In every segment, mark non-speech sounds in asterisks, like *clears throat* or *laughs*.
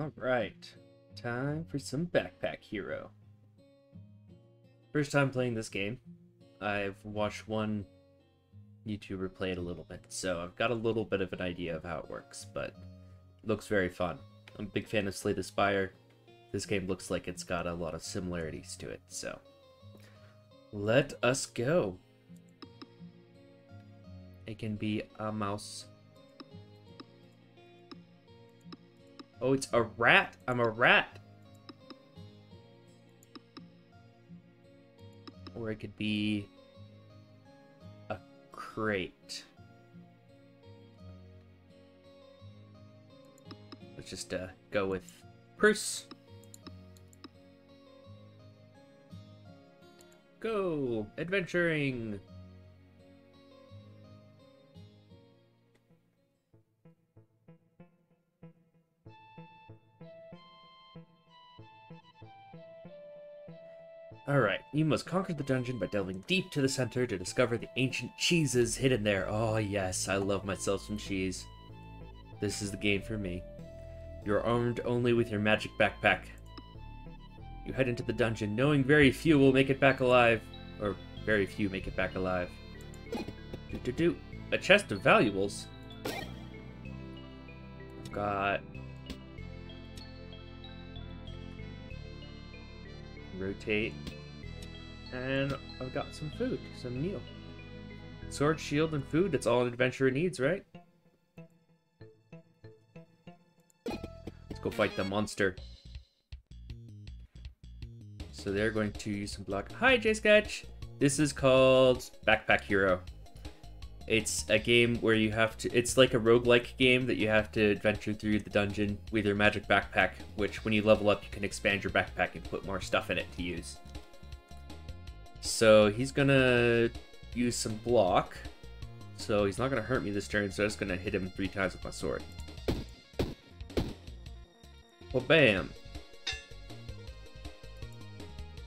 Alright, time for some Backpack Hero. First time playing this game. I've watched one YouTuber play it a little bit, so I've got a little bit of an idea of how it works, but it looks very fun. I'm a big fan of Slay the Spire. This game looks like it's got a lot of similarities to it, so let us go. It can be a mouse Oh, it's a rat. I'm a rat. or it could be a crate. Let's just uh, go with purse. Go! Adventuring! You must conquer the dungeon by delving deep to the center to discover the ancient cheeses hidden there. Oh yes, I love myself some cheese. This is the game for me. You're armed only with your magic backpack. You head into the dungeon, knowing very few will make it back alive. Or very few make it back alive. Do do do. A chest of valuables. I've got rotate and I've got some food, some meal. Sword, shield, and food, that's all an adventurer needs, right? Let's go fight the monster. So they're going to use some block. Hi, J-Sketch! This is called Backpack Hero. It's a game where you have to, it's like a roguelike game that you have to adventure through the dungeon with your magic backpack, which when you level up, you can expand your backpack and put more stuff in it to use. So he's gonna use some block. So he's not gonna hurt me this turn, so I'm just gonna hit him three times with my sword. Well, bam.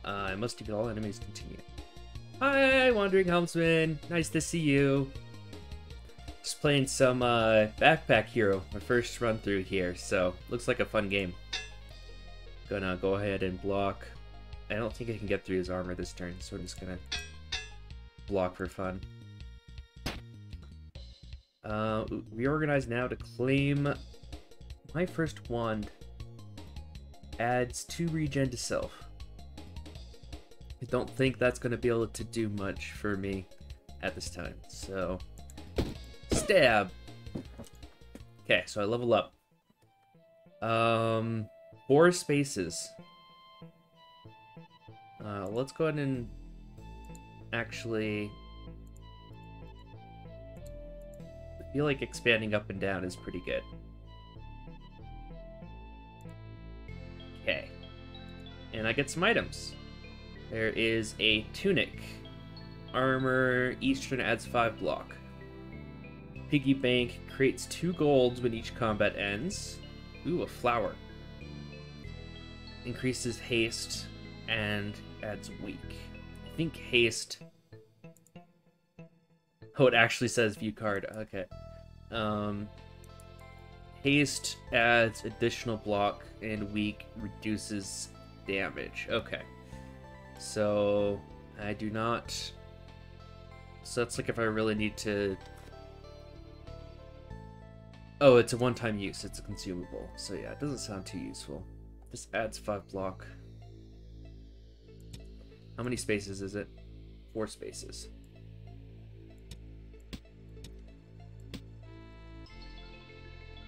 Uh, I must defeat all enemies continue. Hi, Wandering Helmsman. Nice to see you. Just playing some uh, Backpack Hero, my first run through here, so looks like a fun game. Gonna go ahead and block I don't think I can get through his armor this turn, so I'm just gonna block for fun. Uh, reorganize now to claim my first wand. Adds 2 regen to self. I don't think that's going to be able to do much for me at this time, so... Stab! Okay, so I level up. Um, four spaces. Uh, let's go ahead and actually... I feel like expanding up and down is pretty good. Okay. And I get some items. There is a tunic. Armor, Eastern adds 5 block. Piggy Bank creates 2 golds when each combat ends. Ooh, a flower. Increases haste and adds weak. I think haste. Oh, it actually says view card. Okay. Um, haste adds additional block, and weak reduces damage. Okay. So I do not. So that's like if I really need to. Oh, it's a one-time use. It's a consumable. So yeah, it doesn't sound too useful. This adds five block. How many spaces is it? Four spaces.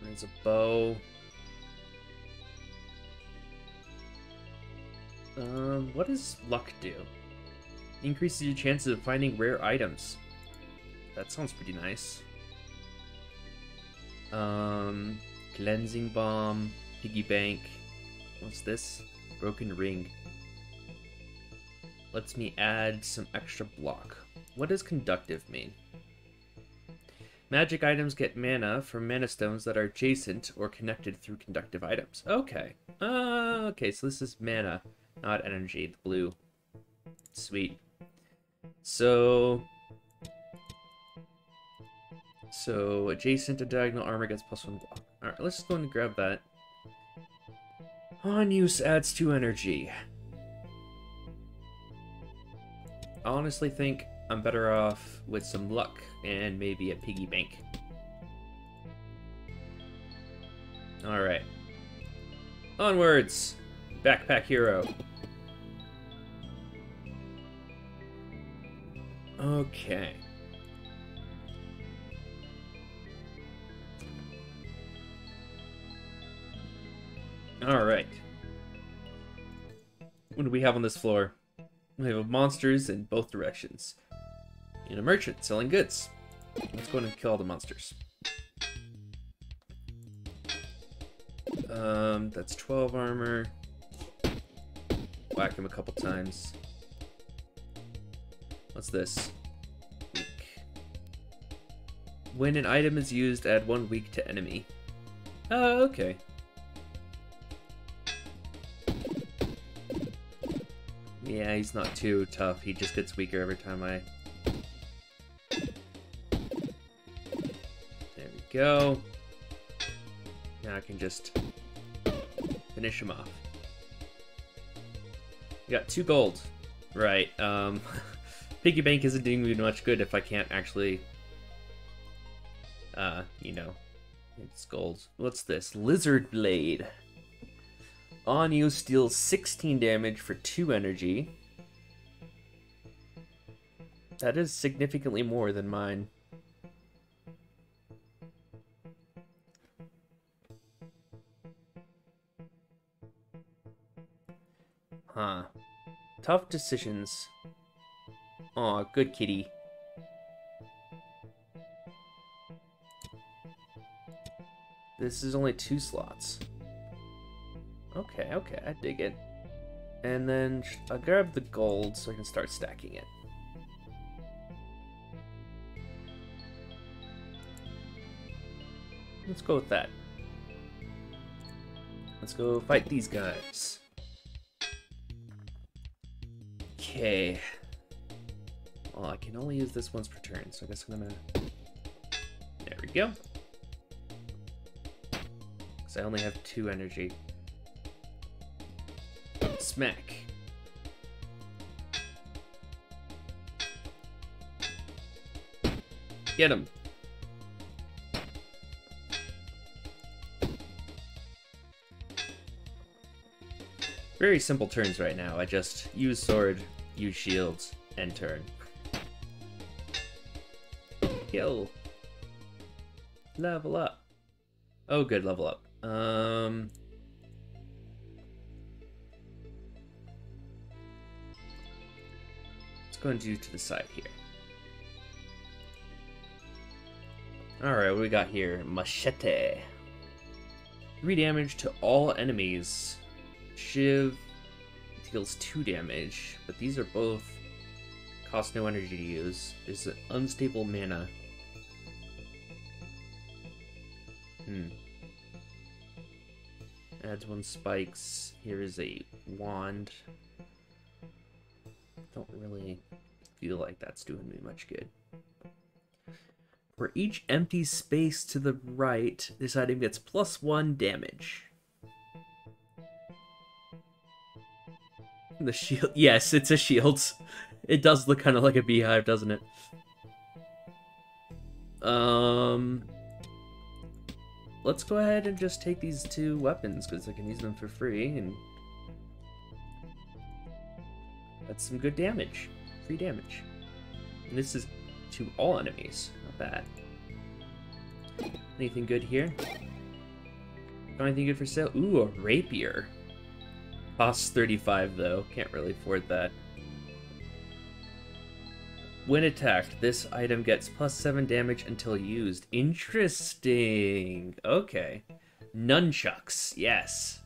There's a bow. Um, what does luck do? Increases your chances of finding rare items. That sounds pretty nice. Um, cleansing bomb, piggy bank. What's this? Broken ring lets me add some extra block. What does conductive mean? Magic items get mana from mana stones that are adjacent or connected through conductive items. Okay. Uh, okay, so this is mana, not energy, the blue. Sweet. So... So, adjacent to diagonal armor gets plus one block. Alright, let's just go and grab that. On use adds two energy. Honestly think I'm better off with some luck and maybe a piggy bank. Alright. Onwards! Backpack Hero. Okay. Alright. What do we have on this floor? We have monsters in both directions. In a merchant selling goods. Let's go and kill all the monsters. Um, that's 12 armor. Whack him a couple times. What's this? Weak. When an item is used, add one weak to enemy. Oh, okay. Yeah, he's not too tough. He just gets weaker every time I... There we go. Now I can just finish him off. We got two gold. Right, um... *laughs* Piggy bank isn't doing me much good if I can't actually... Uh, you know... It's gold. What's this? Lizard Blade. On you steals 16 damage for 2 energy. That is significantly more than mine. Huh. Tough decisions. Aw, good kitty. This is only two slots. Okay, okay, I dig it. And then I'll grab the gold so I can start stacking it. Let's go with that. Let's go fight these guys. Okay. Well, I can only use this once per turn, so I guess I'm gonna... There we go. Because I only have two energy. Smack. Get him. Very simple turns right now. I just use sword, use shields, and turn. Kill. Level up. Oh, good, level up. Um... going to do to the side here. Alright, what we got here? Machete. 3 damage to all enemies. Shiv deals 2 damage, but these are both cost no energy to use. Is an unstable mana. Hmm. Adds one spikes. Here is a wand. Don't really feel like that's doing me much good. For each empty space to the right, this item gets plus one damage. The shield. *laughs* Yes, it's a shield. It does look kind of like a beehive, doesn't it? Um, let's go ahead and just take these two weapons because I can use them for free and that's some good damage. Free damage. And this is to all enemies. Not bad. Anything good here? Got anything good for sale? Ooh, a rapier. Costs 35 though. Can't really afford that. When attacked, this item gets plus 7 damage until used. Interesting. Okay. Nunchucks. Yes.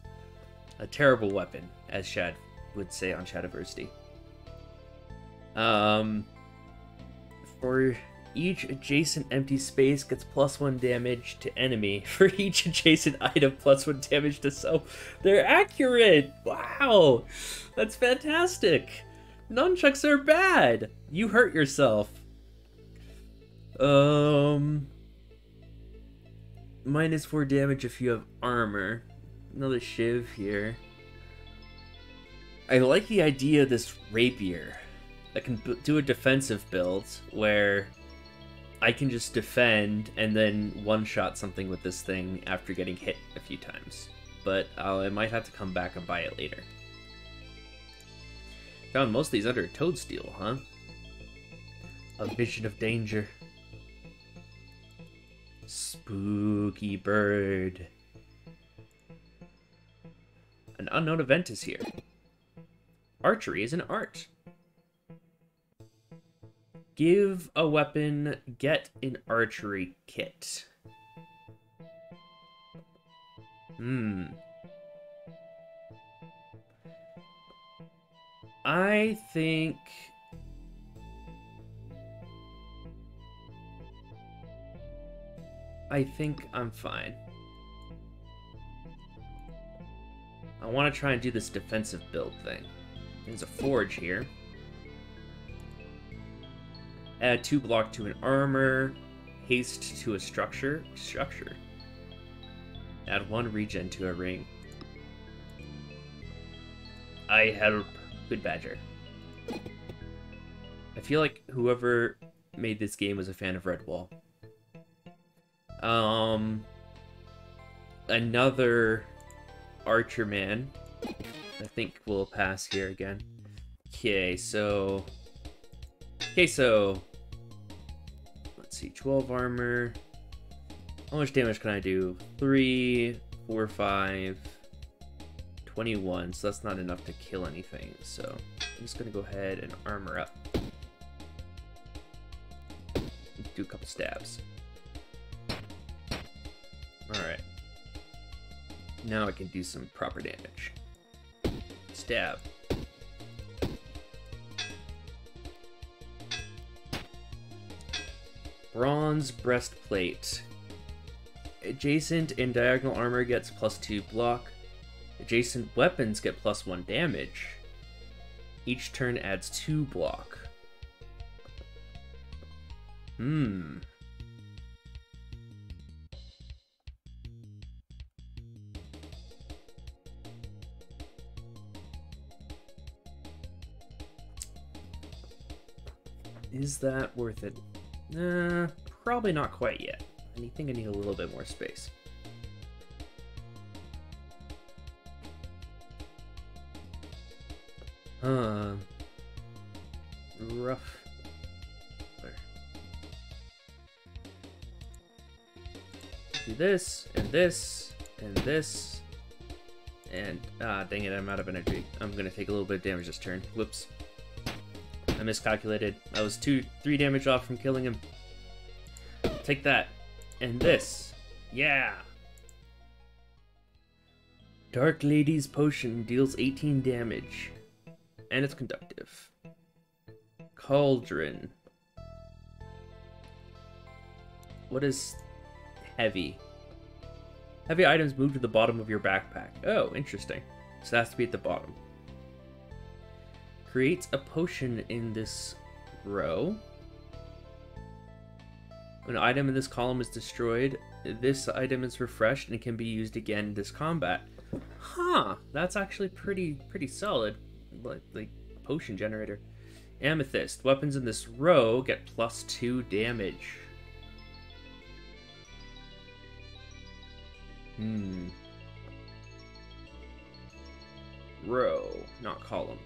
A terrible weapon, as Shad would say on Shadiversity. Um, for each adjacent empty space gets plus one damage to enemy. *laughs* For each adjacent item, plus one damage to self. They're accurate! Wow! That's fantastic! Nunchucks are bad! You hurt yourself. Um... Minus four damage if you have armor. Another shiv here. I like the idea of this rapier. I can do a defensive build where I can just defend and then one-shot something with this thing after getting hit a few times. But uh, I might have to come back and buy it later. Found most of these under Toadstool, huh? A vision of danger. Spooky bird. An unknown event is here. Archery is an art. Give a weapon, get an archery kit. Hmm. I think... I think I'm fine. I want to try and do this defensive build thing. There's a forge here. Add two block to an armor. Haste to a structure. Structure. Add one regen to a ring. I help. Good Badger. I feel like whoever made this game was a fan of Redwall. Um, another Archer Man, I think we'll pass here again. Okay, so... Okay, so... Let's see, 12 armor. How much damage can I do? 3, 4, 5, 21, so that's not enough to kill anything, so I'm just gonna go ahead and armor up. Do a couple stabs. Alright. Now I can do some proper damage. Stab. Bronze breastplate. Adjacent and diagonal armor gets plus 2 block. Adjacent weapons get plus 1 damage. Each turn adds 2 block. Hmm. Is that worth it? Nah, probably not quite yet. I think I need a little bit more space. Uh, rough. Do this, and this, and this, and, ah, dang it, I'm out of energy. I'm gonna take a little bit of damage this turn. Whoops. I miscalculated. I was two, three damage off from killing him. Take that. And this. Yeah! Dark Lady's Potion deals 18 damage. And it's conductive. Cauldron. What is heavy? Heavy items move to the bottom of your backpack. Oh, interesting. So that has to be at the bottom. Creates a potion in this row. An item in this column is destroyed, this item is refreshed and can be used again in this combat. Huh, that's actually pretty pretty solid. Like, like potion generator. Amethyst. Weapons in this row get plus two damage. Hmm. Row, not column.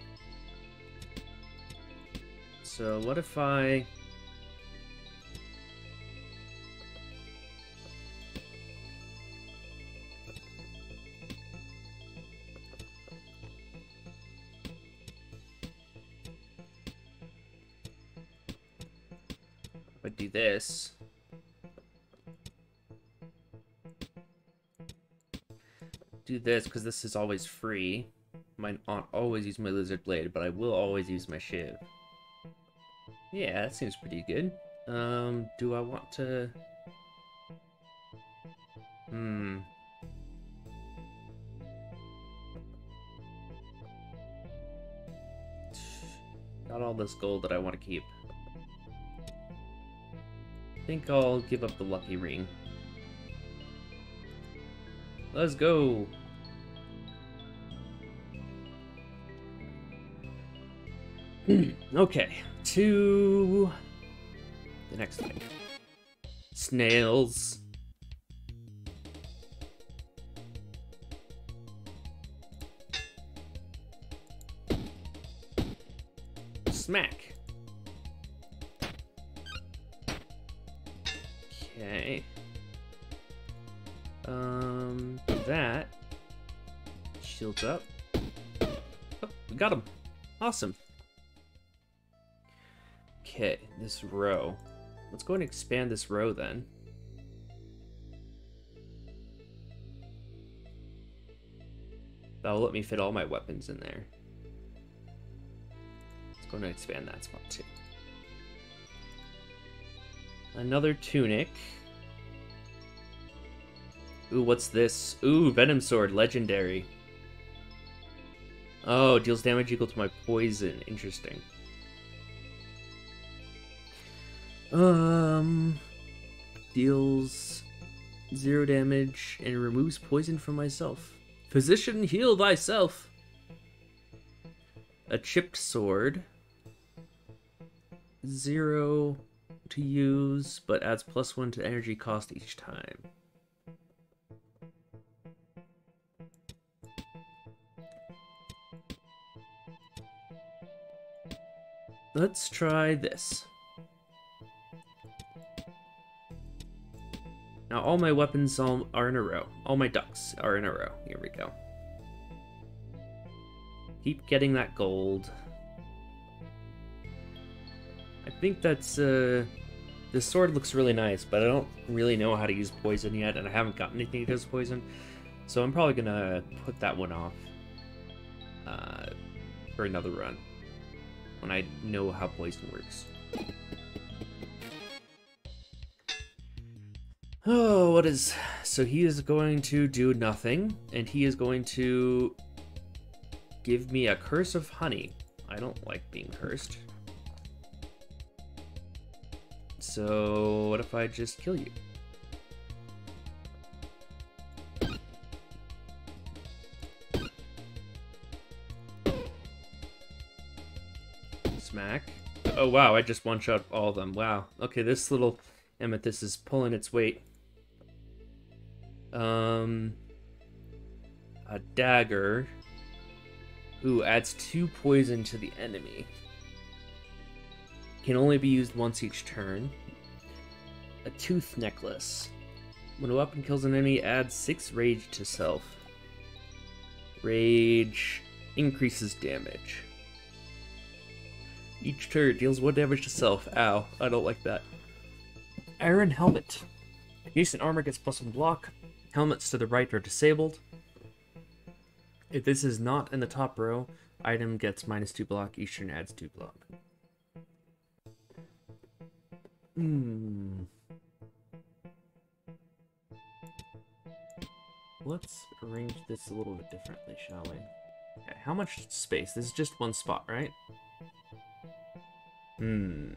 So what if I would do this. Do this, because this is always free. Might not always use my lizard blade, but I will always use my shiv. Yeah, that seems pretty good. Um, do I want to... Hmm. Got all this gold that I want to keep I think I'll give up the lucky ring. Let's go! *clears throat* okay, to the next thing. Snails. Smack. Okay. Um, that. Shields up. Oh, we got him. Awesome. Okay, this row. Let's go and expand this row then. That'll let me fit all my weapons in there. Let's go and expand that spot too. Another tunic. Ooh, what's this? Ooh, Venom Sword, legendary. Oh, deals damage equal to my poison. Interesting. Um, deals zero damage and removes poison from myself. Physician, heal thyself. A chipped sword. Zero to use, but adds plus one to energy cost each time. Let's try this. Now all my weapons are in a row. All my ducks are in a row. Here we go. Keep getting that gold. I think that's, uh... This sword looks really nice, but I don't really know how to use poison yet, and I haven't gotten anything that does poison. So I'm probably gonna put that one off. Uh, for another run. When I know how poison works. Oh, what is... So he is going to do nothing, and he is going to give me a curse of honey. I don't like being cursed. So, what if I just kill you? Smack. Oh wow, I just one-shot all of them. Wow. Okay, this little amethyst is pulling its weight. Um, a dagger. Ooh, adds two poison to the enemy. Can only be used once each turn. A tooth necklace. When a weapon kills an enemy, adds six rage to self. Rage increases damage. Each turn deals one damage to self. Ow, I don't like that. Iron helmet. Adjacent armor gets plus one block. Helmets to the right are disabled. If this is not in the top row, item gets minus 2 block, Eastern adds 2 block. Hmm. Let's arrange this a little bit differently, shall we? Okay, how much space? This is just one spot, right? Hmm.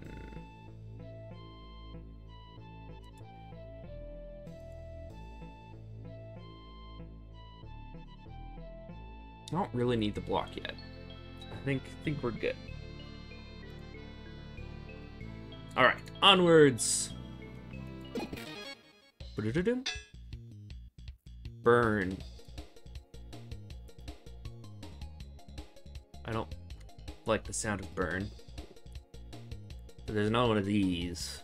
Don't really need the block yet. I think think we're good. All right, onwards. Burn. I don't like the sound of burn. But there's another one of these.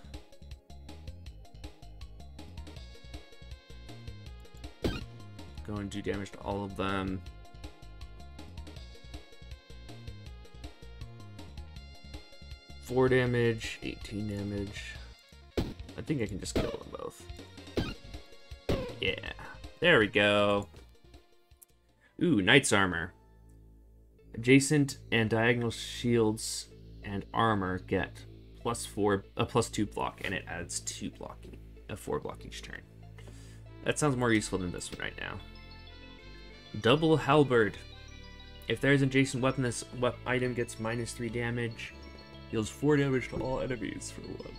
Go and do damage to all of them. 4 damage, 18 damage. I think I can just kill them both. Yeah, there we go. Ooh, Knight's Armor. Adjacent and diagonal shields and armor get plus four, a plus two block, and it adds two blocking, a four block each turn. That sounds more useful than this one right now. Double Halberd. If there's an adjacent weapon, this item gets minus three damage. Deals 4 damage to all enemies for 1.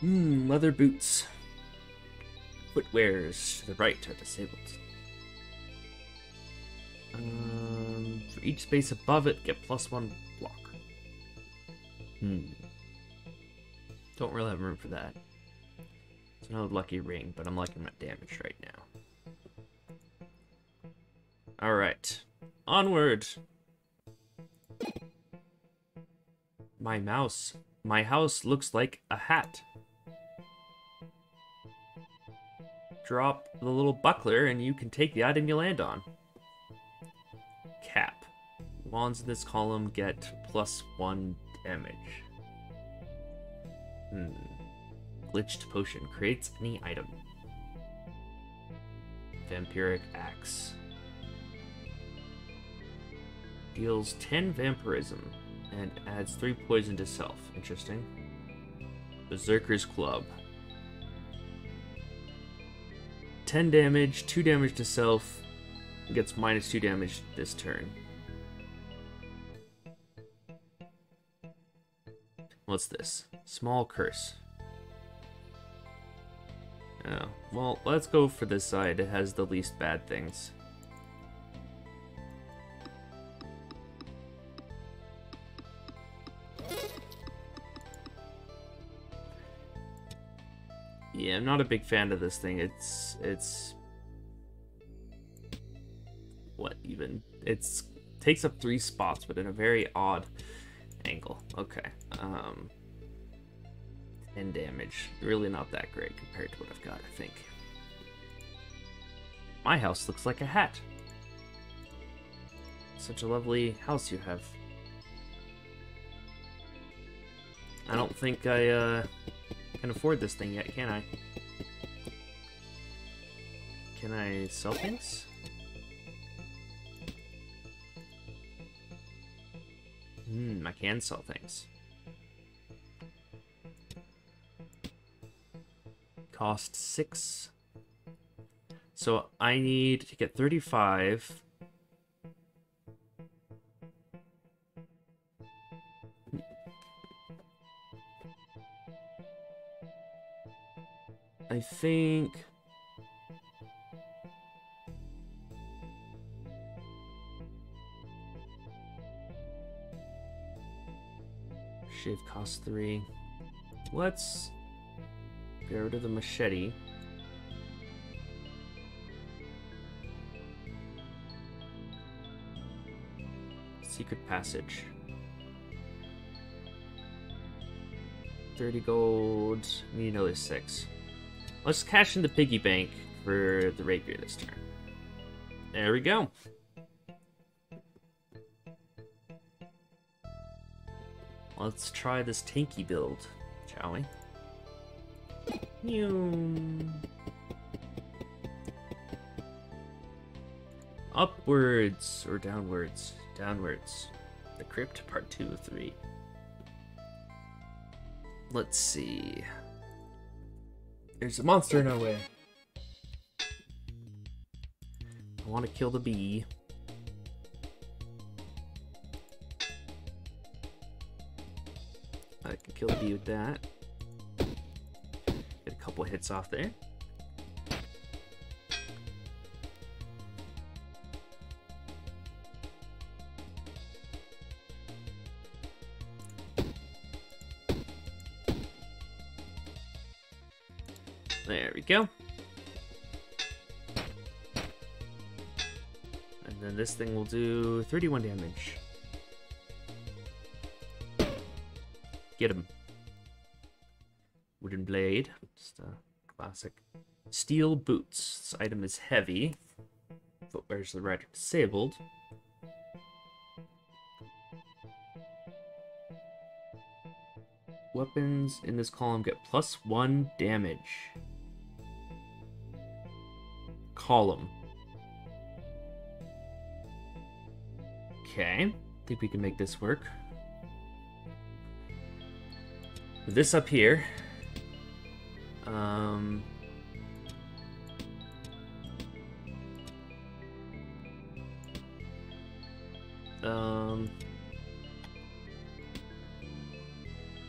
Hmm, leather boots. Footwears to the right are disabled. Um, for each space above it, get plus 1 block. Hmm. Don't really have room for that. It's another lucky ring, but I'm liking my damage right now. Alright. Onward! My mouse. My house looks like a hat. Drop the little buckler and you can take the item you land on. Cap. Wands in this column get plus one damage. Hmm. Glitched potion creates any item. Vampiric axe. Deals 10 vampirism and adds 3 poison to self. Interesting. Berserker's Club. 10 damage, 2 damage to self, gets minus 2 damage this turn. What's this? Small curse. Oh, well, let's go for this side. It has the least bad things. Yeah, I'm not a big fan of this thing. It's it's what even? It's takes up three spots, but in a very odd angle. Okay. Um 10 damage. Really not that great compared to what I've got, I think. My house looks like a hat. Such a lovely house you have. I don't think I uh, can afford this thing yet, can I? Can I sell things? Hmm, I can sell things. Cost six. So I need to get 35. I think... Shiv costs three. Let's get rid of the machete. Secret passage. 30 gold. Need another six. Let's cash in the piggy bank for the rapier this turn. There we go. Let's try this tanky build, shall we? Upwards or downwards? Downwards. The Crypt, part two of three. Let's see. There's a monster in our way. I want to kill the bee. I can kill the bee with that. Get a couple hits off there. Go. And then this thing will do 31 damage. Get him. Wooden blade. Just a classic. Steel boots. This item is heavy. Footwear's the rider disabled. Weapons in this column get plus one damage. Column. Okay. I think we can make this work. This up here. Um... Um...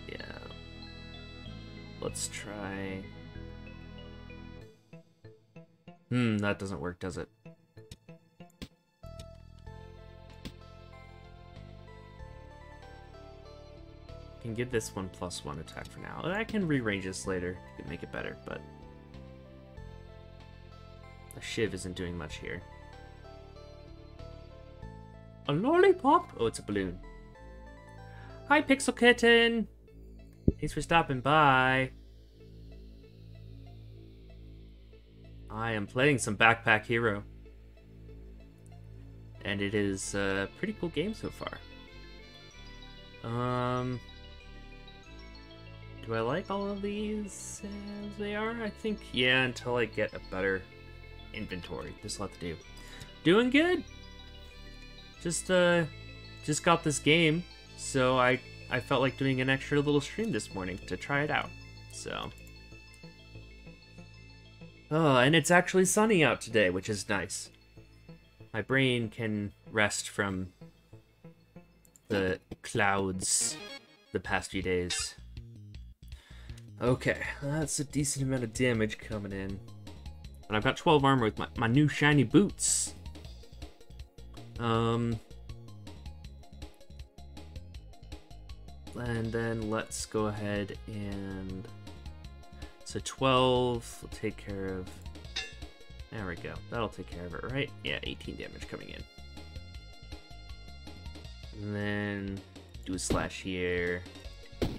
Yeah. Let's try... Hmm, that doesn't work, does it? can give this one plus one attack for now. I can rearrange this later to make it better, but the shiv isn't doing much here. A lollipop? Oh, it's a balloon. Hi, Pixel Kitten! Thanks for stopping by. I am playing some Backpack Hero. And it is a pretty cool game so far. Um, Do I like all of these as they are? I think, yeah, until I get a better inventory. This will have to do. Doing good. Just, uh, just got this game, so I, I felt like doing an extra little stream this morning to try it out. So. Oh, and it's actually sunny out today, which is nice. My brain can rest from the clouds the past few days. Okay, that's a decent amount of damage coming in. And I've got 12 armor with my, my new shiny boots. Um... And then let's go ahead and... So 12 will take care of... There we go. That'll take care of it, right? Yeah, 18 damage coming in. And then do a slash here,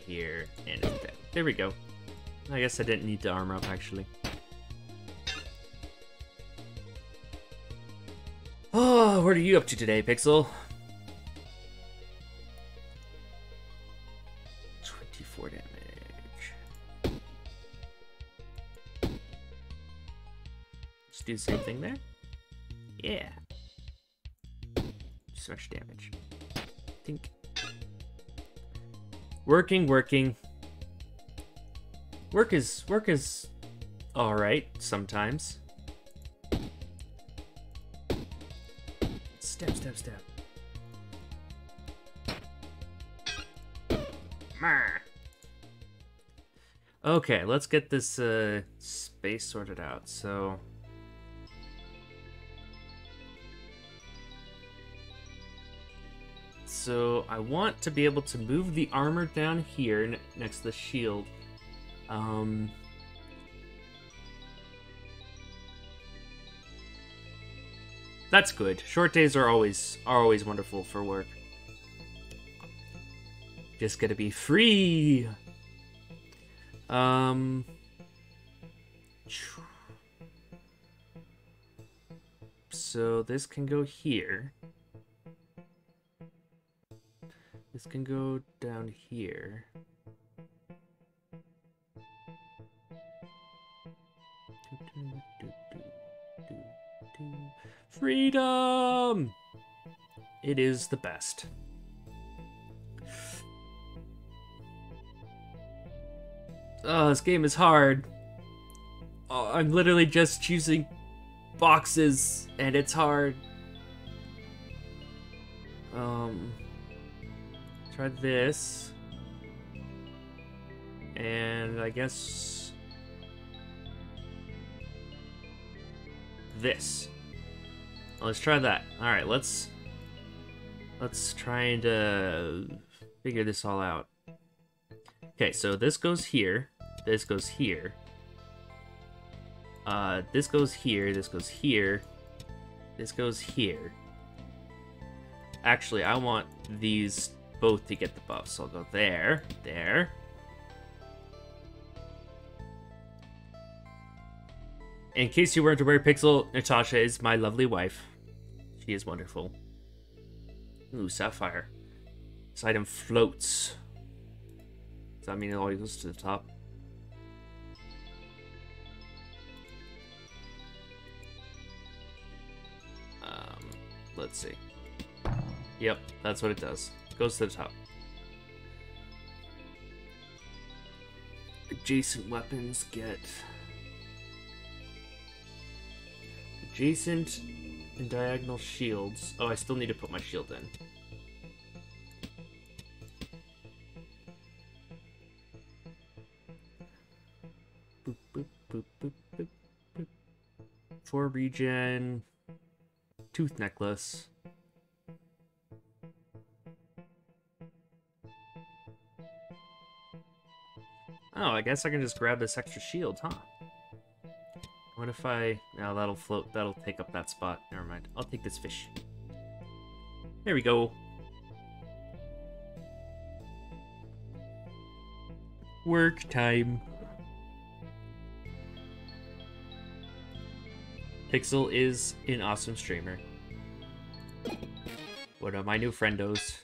here, and it's dead. There we go. I guess I didn't need to armor up, actually. Oh, *sighs* what are you up to today, Pixel? Do the same thing there. Yeah. So much damage. Think. Working, working. Work is work is all right sometimes. Step, step, step. Okay, let's get this uh, space sorted out. So. So I want to be able to move the armor down here next to the shield. Um, that's good. Short days are always are always wonderful for work. Just gonna be free. Um. So this can go here. This can go down here. Freedom! It is the best. Oh, this game is hard. Oh, I'm literally just choosing boxes, and it's hard. Um, try this. And I guess this. Let's try that. All right, let's let's try and uh, figure this all out. Okay, so this goes here. This goes here. Uh, this goes here. This goes here. This goes here. Actually, I want these both to get the buff, so I'll go there, there. In case you weren't aware, Pixel, Natasha is my lovely wife. She is wonderful. Ooh, sapphire. This item floats. Does that mean it always goes to the top? Um, let's see. Yep, that's what it does. Goes to the top. Adjacent weapons get... Adjacent and diagonal shields. Oh, I still need to put my shield in. Four regen. Tooth necklace. Oh, I guess I can just grab this extra shield, huh? What if I... Now that'll float. That'll take up that spot. Never mind. I'll take this fish. There we go. Work time. Pixel is an awesome streamer. One of my new friendos.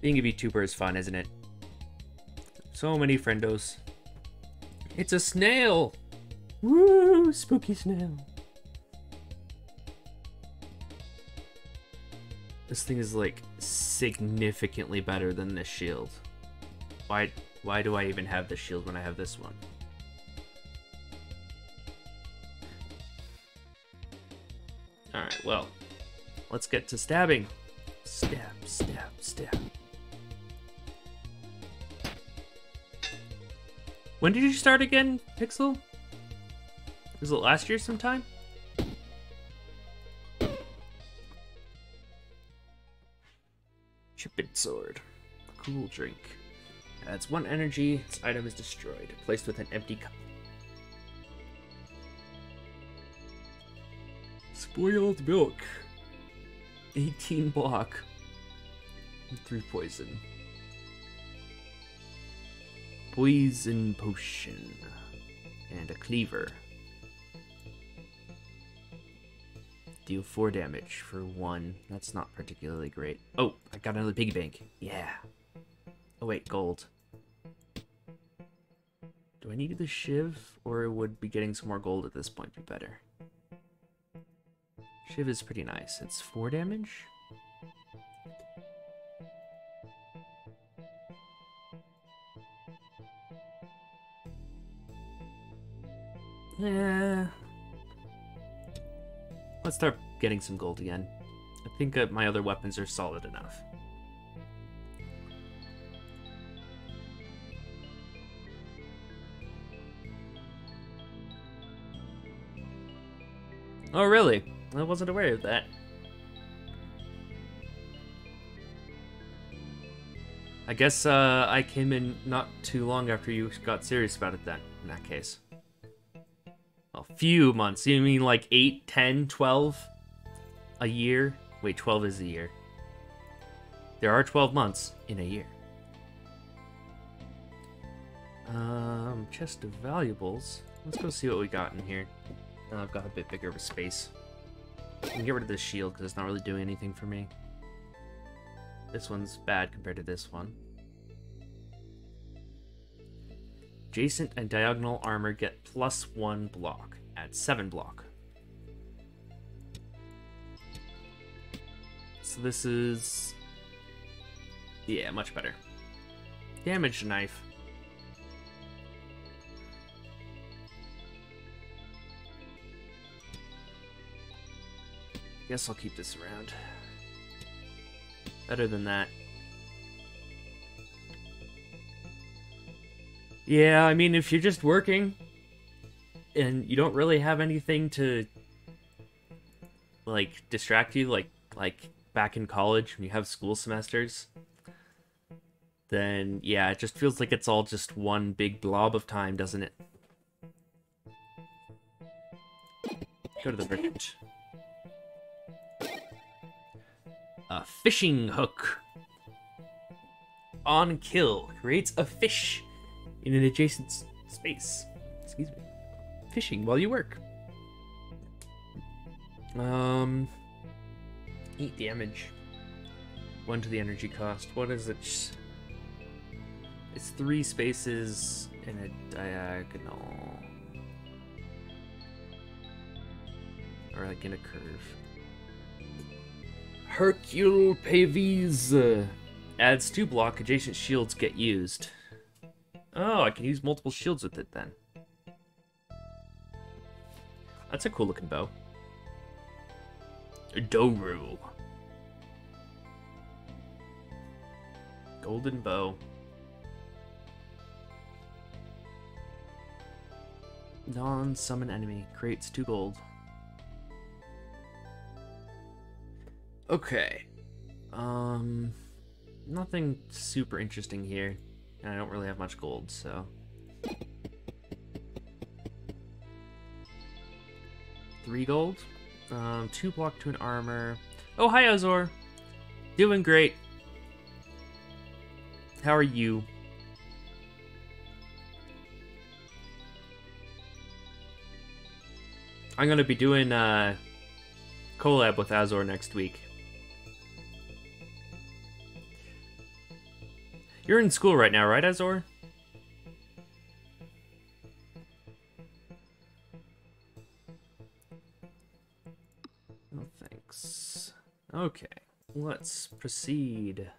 Being a VTuber is fun, isn't it? So many friendos. It's a snail! Woo! Spooky snail. This thing is like significantly better than this shield. Why why do I even have this shield when I have this one? Alright, well. Let's get to stabbing. Stab, stab, stab. When did you start again, Pixel? Was it last year sometime? Chipped sword. Cool drink. Adds one energy. This item is destroyed. Placed with an empty cup. Spoiled milk. 18 block. And 3 poison. Poison potion. And a cleaver. Deal 4 damage for 1. That's not particularly great. Oh, I got another piggy bank. Yeah. Oh wait, gold. Do I need the shiv, or would be getting some more gold at this point be better? Shiv is pretty nice. It's 4 damage? Yeah. Let's start getting some gold again. I think that my other weapons are solid enough. Oh, really? I wasn't aware of that. I guess uh, I came in not too long after you got serious about it then, in that case. Few months. You mean like 8, 10, 12? A year? Wait, 12 is a year. There are 12 months in a year. Um, chest of valuables. Let's go see what we got in here. Uh, I've got a bit bigger of a space. I can get rid of this shield because it's not really doing anything for me. This one's bad compared to this one. Adjacent and diagonal armor get plus one block. Add seven block. So this is... Yeah, much better. Damage knife. Guess I'll keep this around. Better than that. Yeah, I mean, if you're just working and you don't really have anything to like distract you, like like back in college when you have school semesters, then yeah, it just feels like it's all just one big blob of time, doesn't it? Go to the merchant. A fishing hook. On kill creates a fish in an adjacent space. Excuse me. Fishing while you work. Um, eight damage. One to the energy cost. What is it? It's three spaces in a diagonal. Or like in a curve. Hercule Pavis adds two block adjacent shields get used. Oh, I can use multiple shields with it then. That's a cool looking bow. Doru. Golden bow. Non-summon enemy. Creates two gold. Okay. Um, nothing super interesting here. And I don't really have much gold, so... Three gold. Um, two block to an armor. Oh, hi, Azor. Doing great. How are you? I'm gonna be doing uh, collab with Azor next week. You're in school right now, right, Azor? Okay, let's proceed.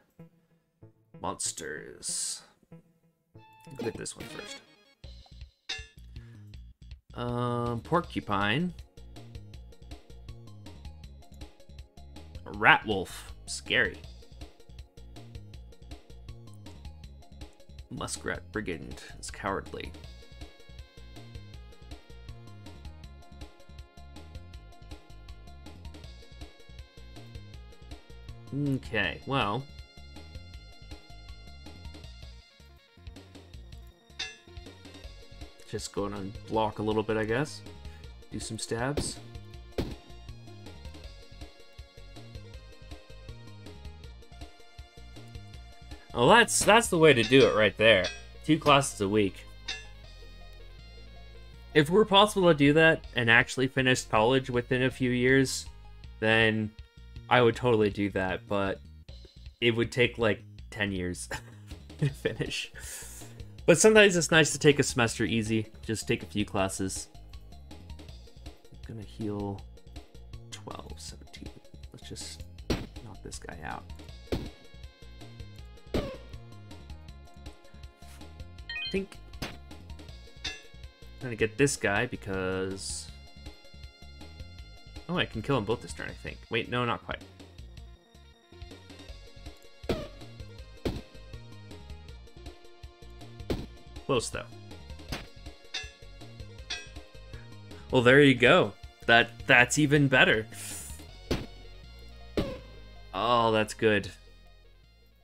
Monsters. Look at this one first. Um, porcupine. Rat wolf. Scary. Muskrat brigand is cowardly. Okay, well. Just going to block a little bit, I guess. Do some stabs. Well, that's that's the way to do it right there. Two classes a week. If we're possible to do that and actually finish college within a few years, then I would totally do that, but it would take like 10 years *laughs* to finish. But sometimes it's nice to take a semester easy, just take a few classes. I'm gonna heal 12, 17. Let's just knock this guy out. I think I'm gonna get this guy because Oh, I can kill them both this turn, I think. Wait, no, not quite. Close, though. Well, there you go. That That's even better. Oh, that's good.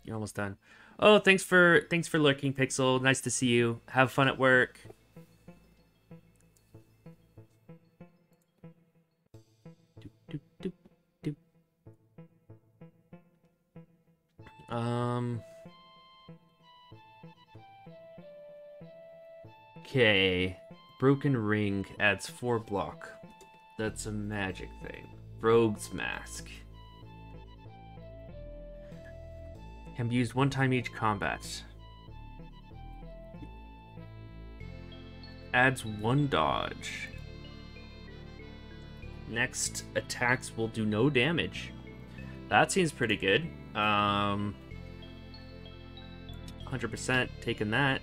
You're almost done. Oh, thanks for thanks for lurking, Pixel. Nice to see you. Have fun at work. Um. Okay. Broken Ring adds 4 block. That's a magic thing. Rogue's Mask. Can be used one time each combat. Adds 1 dodge. Next attacks will do no damage. That seems pretty good. Um, 100% taking that.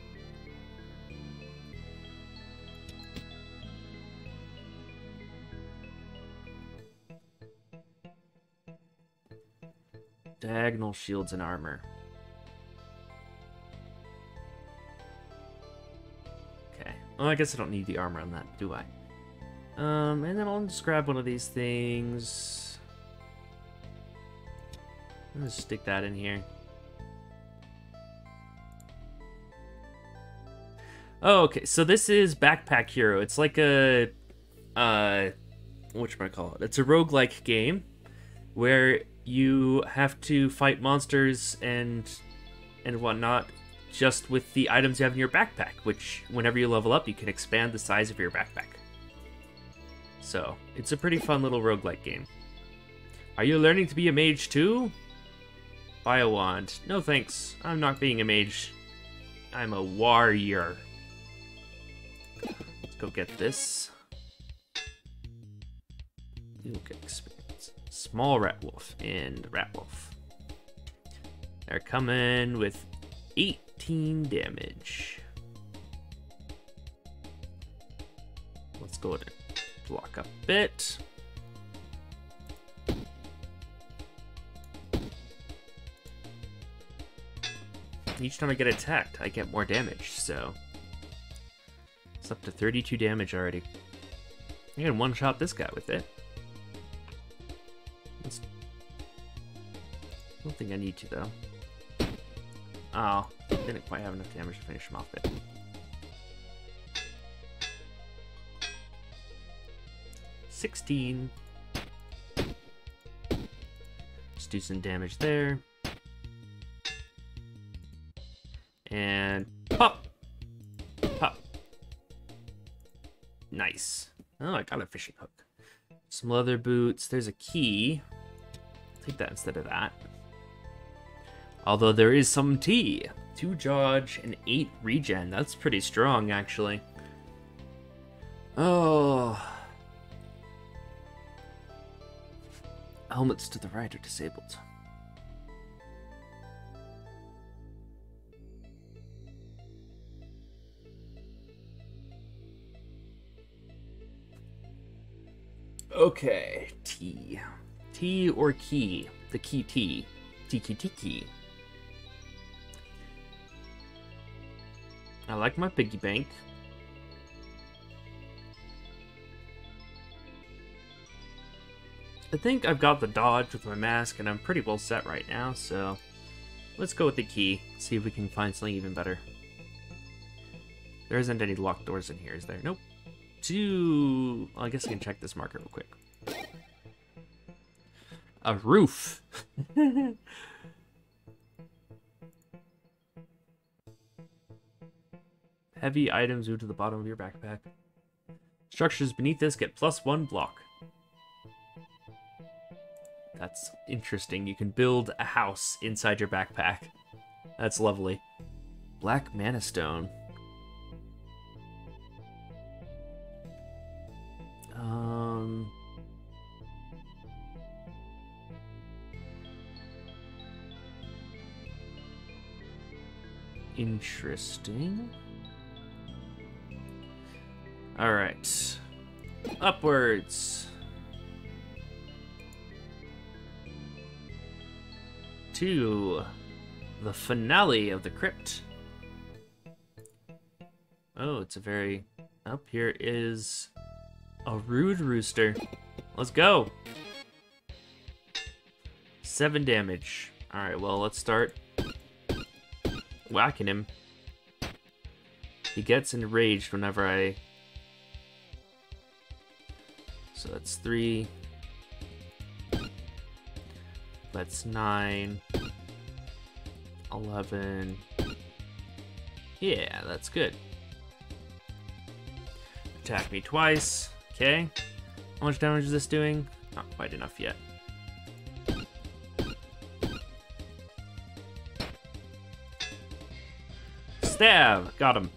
Diagonal shields and armor. Okay. Well, I guess I don't need the armor on that, do I? Um, and then I'll just grab one of these things. Let's stick that in here. Oh, okay. So this is Backpack Hero. It's like a, uh, what should I call it? It's a roguelike game where you have to fight monsters and and whatnot just with the items you have in your backpack, which whenever you level up, you can expand the size of your backpack. So, it's a pretty fun little roguelike game. Are you learning to be a mage too? Bio wand. No thanks. I'm not being a mage. I'm a warrior. Let's go get this. You'll get experience. Small rat wolf and rat wolf. They're coming with 18 damage. Let's go to block a bit. Each time I get attacked, I get more damage, so... It's up to 32 damage already. I can one-shot this guy with it. Let's... I don't think I need to, though. Oh, didn't quite have enough damage to finish him off it. Sixteen. Let's do some damage there. And pop! Pop. Nice. Oh, I got a fishing hook. Some leather boots. There's a key. take that instead of that. Although there is some tea. Two dodge and eight regen. That's pretty strong, actually. Oh. Helmets to the right are disabled. Okay, T. T or key. The key T. Tiki tiki. I like my piggy bank. I think I've got the dodge with my mask, and I'm pretty well set right now, so let's go with the key, see if we can find something even better. There isn't any locked doors in here, is there? Nope. Well, I guess I can check this marker real quick. A roof! *laughs* Heavy items due to the bottom of your backpack. Structures beneath this get plus one block. That's interesting. You can build a house inside your backpack. That's lovely. Black Mana Stone. Um... Interesting. Alright. Upwards. To the finale of the crypt. Oh, it's a very... Up here is a rude rooster. Let's go. Seven damage. Alright, well, let's start whacking him. He gets enraged whenever I so that's three. That's nine. Eleven. Yeah, that's good. Attack me twice. Okay. How much damage is this doing? Not quite enough yet. Stab! Got him.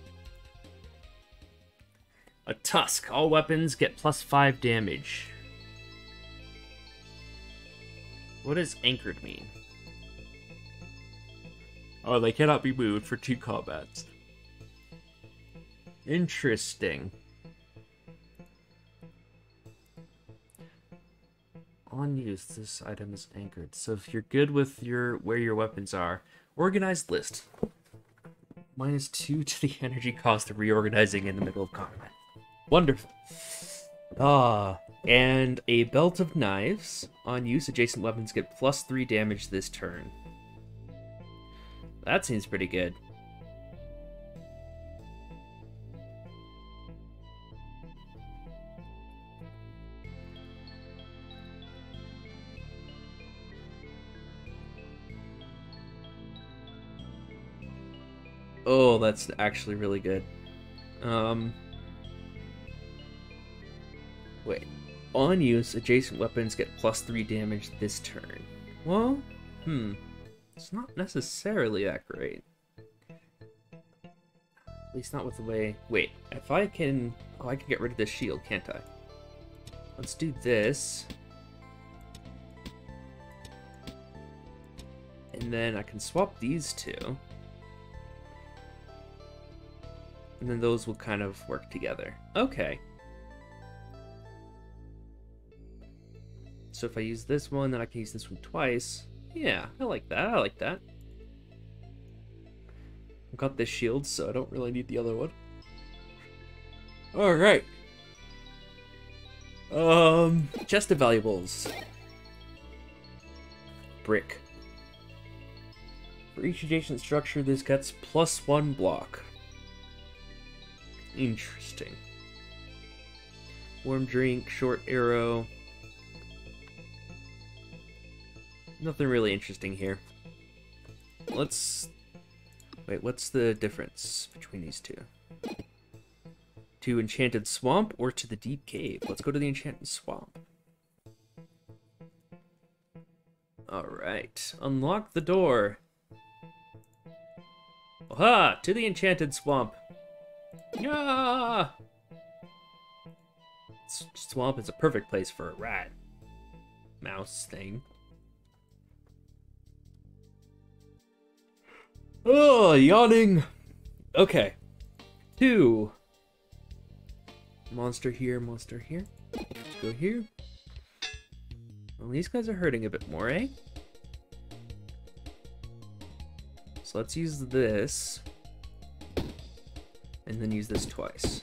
A tusk. All weapons get plus 5 damage. What does anchored mean? Oh, they cannot be moved for two combats. Interesting. On use, this item is anchored. So if you're good with your where your weapons are, organized list. Minus two *laughs* to the energy cost of reorganizing in the middle of combat. Wonderful. Ah, and a belt of knives. On use, adjacent weapons get plus three damage this turn. That seems pretty good. Oh, that's actually really good. Um, Wait. On use, adjacent weapons get plus 3 damage this turn. Well, hmm. It's not necessarily that great. At least not with the way... Wait, if I can... Oh, I can get rid of this shield, can't I? Let's do this. And then I can swap these two. And then those will kind of work together. Okay. So if I use this one, then I can use this one twice. Yeah, I like that. I like that. I've got this shield, so I don't really need the other one. Alright. Um, chest of valuables. Brick. For each adjacent structure, this gets plus one block. Interesting. Warm drink, short arrow, Nothing really interesting here. Let's... Wait, what's the difference between these two? To Enchanted Swamp or to the Deep Cave? Let's go to the Enchanted Swamp. Alright, unlock the door. Aha! To the Enchanted Swamp. Ah! Swamp is a perfect place for a rat. mouse thing. Oh, yawning. Okay. Two. Monster here, monster here. Let's go here. Well, these guys are hurting a bit more, eh? So let's use this. And then use this twice.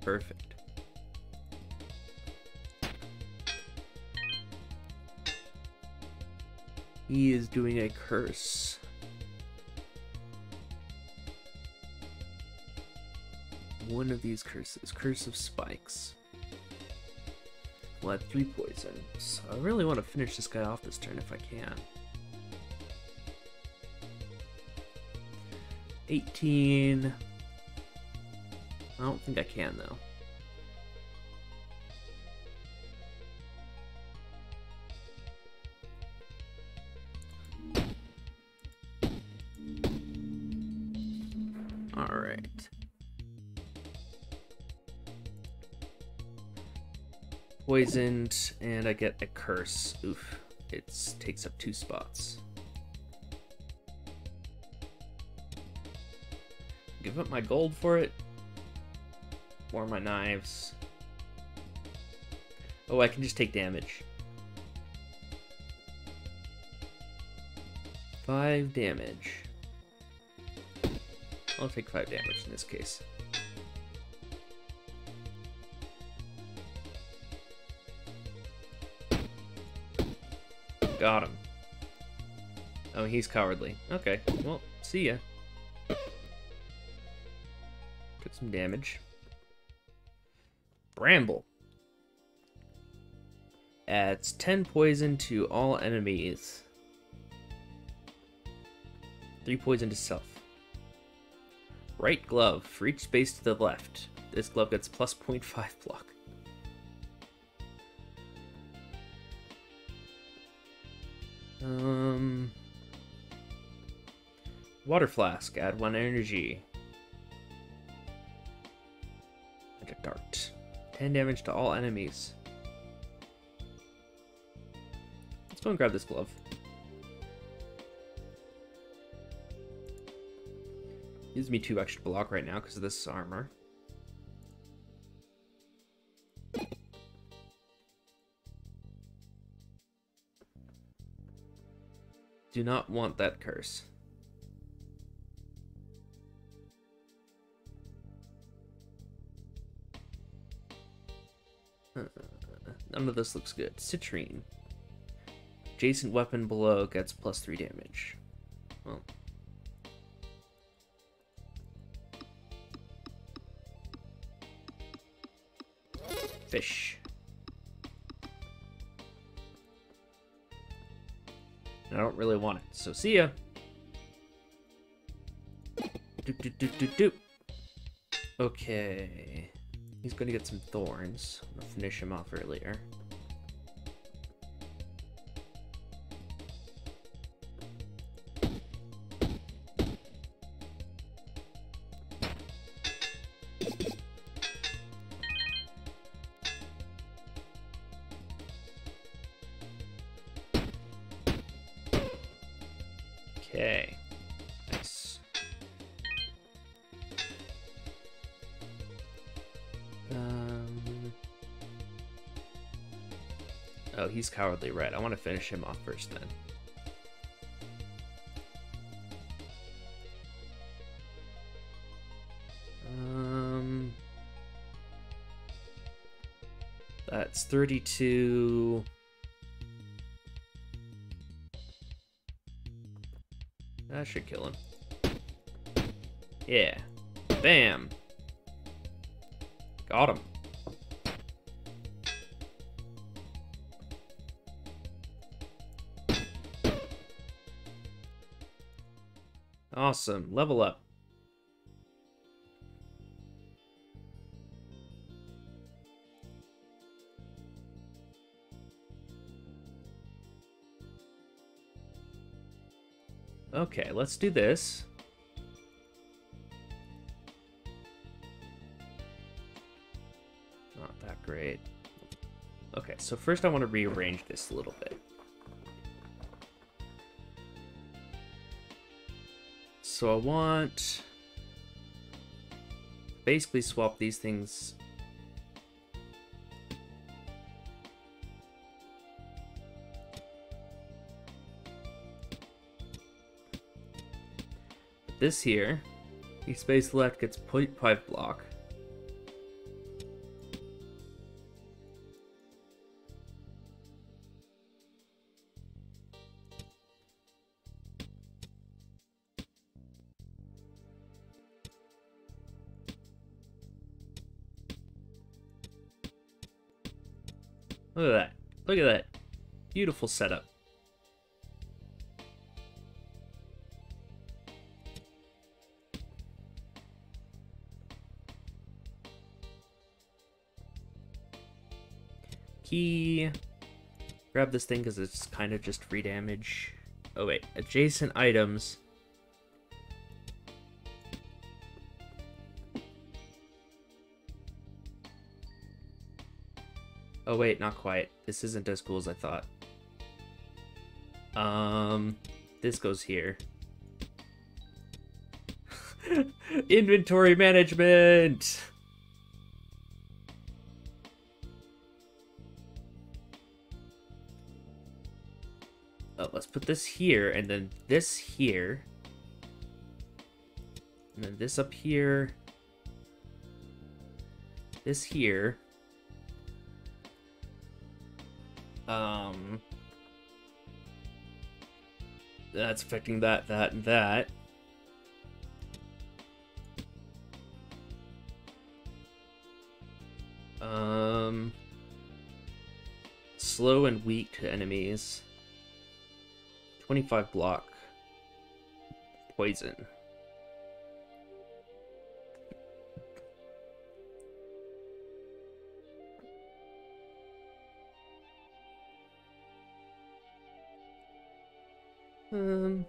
Perfect. He is doing a curse. One of these curses. Curse of Spikes. We'll add three poisons. I really want to finish this guy off this turn if I can. 18. I don't think I can though. Alright. Poisoned, and I get a curse. Oof. It takes up two spots. Give up my gold for it. Or my knives. Oh, I can just take damage. Five damage. I'll take five damage in this case. Got him. Oh, he's cowardly. Okay, well, see ya. Some damage. Bramble. Adds 10 poison to all enemies. 3 poison to self. Right glove. For each space to the left. This glove gets plus 0.5 *laughs* block. Um... Water flask. Add 1 energy. 10 damage to all enemies. Let's go and grab this glove. Gives me two extra block right now because of this armor. Do not want that curse. None of this looks good. Citrine. Adjacent weapon below gets plus 3 damage. Well. Fish. I don't really want it, so see ya. Doop, doop, doop, doop, doop. Okay. He's gonna get some thorns. I'm gonna finish him off earlier. Cowardly red. I want to finish him off first then. Um. That's 32. That should kill him. Yeah. Bam. Got him. Awesome. Level up. Okay, let's do this. Not that great. Okay. So first I want to rearrange this a little bit. So I want... Basically swap these things... This here, the space left gets 0.5 block. Look at that. Look at that. Beautiful setup. Key. Grab this thing because it's kind of just free damage. Oh wait, adjacent items. Oh wait, not quite. This isn't as cool as I thought. Um, this goes here. *laughs* Inventory management! Oh, let's put this here, and then this here. And then this up here. This here. Um, that's affecting that, that, and that. Um, slow and weak to enemies. 25 block. Poison. Um,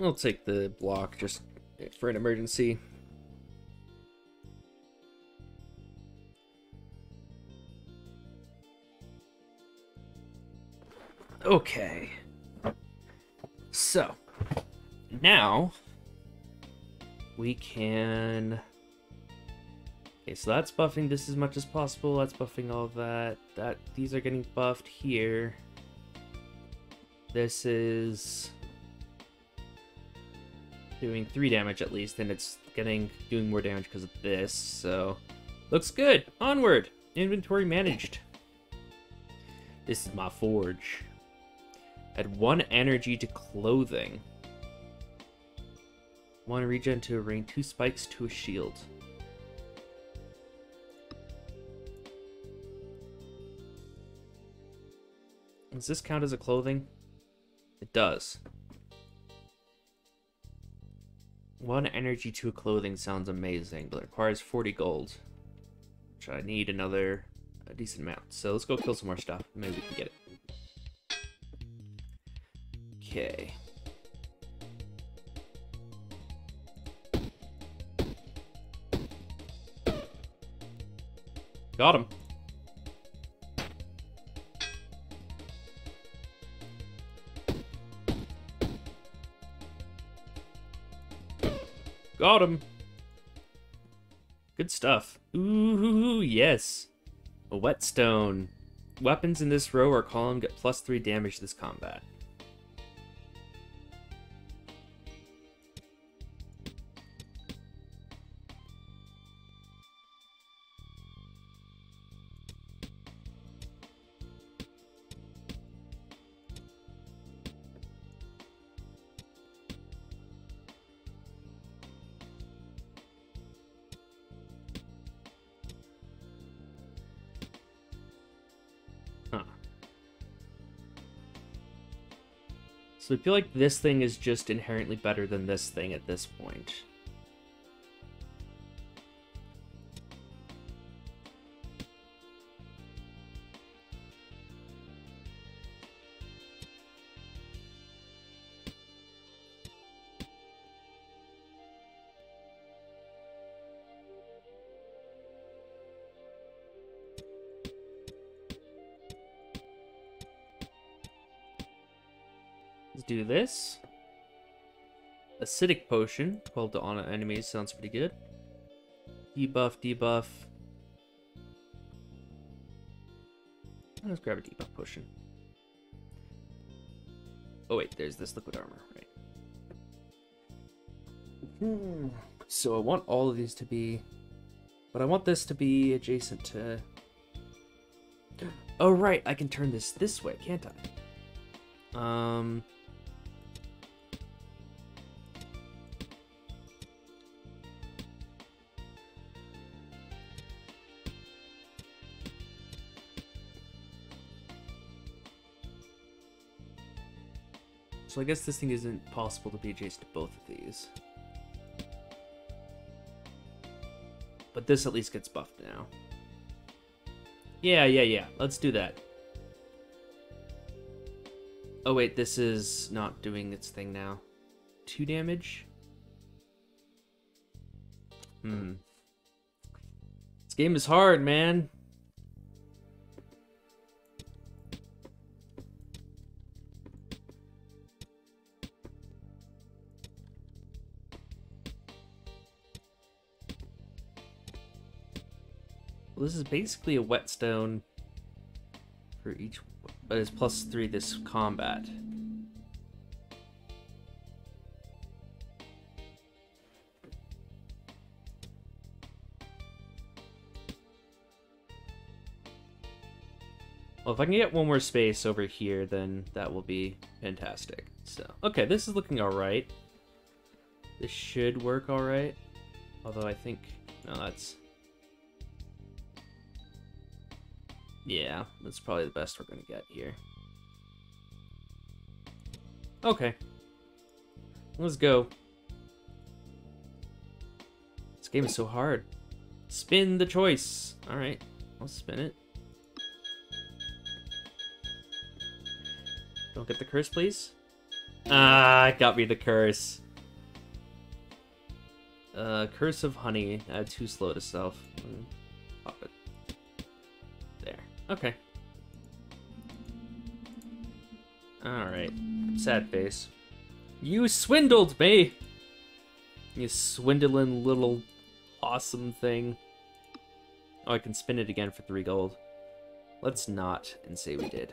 I'll take the block just for an emergency. Okay. So, now we can... Okay, so that's buffing this as much as possible. That's buffing all that. That These are getting buffed here. This is doing three damage at least, and it's getting doing more damage because of this. So looks good. Onward. Inventory managed. This is my forge. Add one energy to clothing. One regen to a ring. Two spikes to a shield. Does this count as a clothing? It does. One energy to a clothing sounds amazing, but it requires 40 gold. Which I need another a decent amount. So let's go kill some more stuff. Maybe we can get it. Okay. Got him. Got him. Good stuff. Ooh, yes. A whetstone. Weapons in this row or column get plus 3 damage this combat. So I feel like this thing is just inherently better than this thing at this point. Acidic potion, 12 to honor enemies, sounds pretty good. Debuff, debuff. Let's grab a debuff potion. Oh wait, there's this liquid armor, right? Hmm. So I want all of these to be, but I want this to be adjacent to. *gasps* Oh right, I can turn this this way, can't I? Um. So I guess this thing isn't possible to be adjacent to both of these. But this at least gets buffed now. Yeah, yeah, yeah. Let's do that. Oh wait, this is not doing its thing now. Two damage? Hmm. This game is hard, man. Well, this is basically a whetstone for each, but it's plus three this combat. Well, if I can get one more space over here, then that will be fantastic. So, okay, this is looking alright. This should work alright. Although I think, no, that's Yeah, that's probably the best we're going to get here. Okay. Let's go. This game is so hard. Spin the choice. Alright, I'll spin it. Don't get the curse, please. Ah, got me the curse. Uh, Curse of Honey. Uh, too slow to self. It. Okay. Alright. Sad face. You swindled me! You swindling little awesome thing. Oh, I can spin it again for three gold. Let's not and say we did.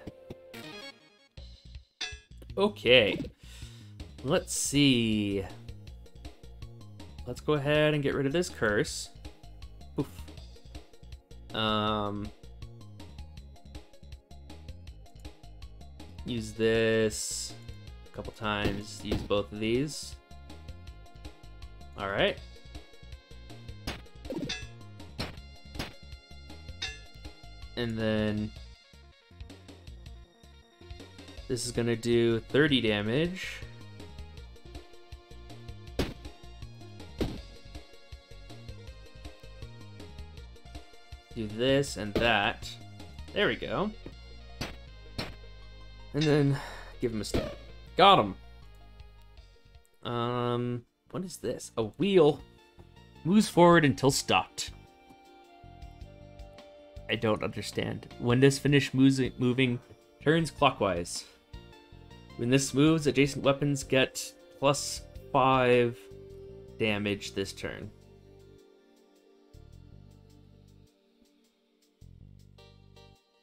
Okay. Let's see. Let's go ahead and get rid of this curse. Oof. Um, Use this a couple times. Use both of these. Alright. And then this is gonna do 30 damage. Do this and that. There we go. And then give him a stab. Got him. Um, what is this? A wheel. Moves forward until stopped. I don't understand. When this finish moves moving, turns clockwise. When this moves, adjacent weapons get plus five damage this turn.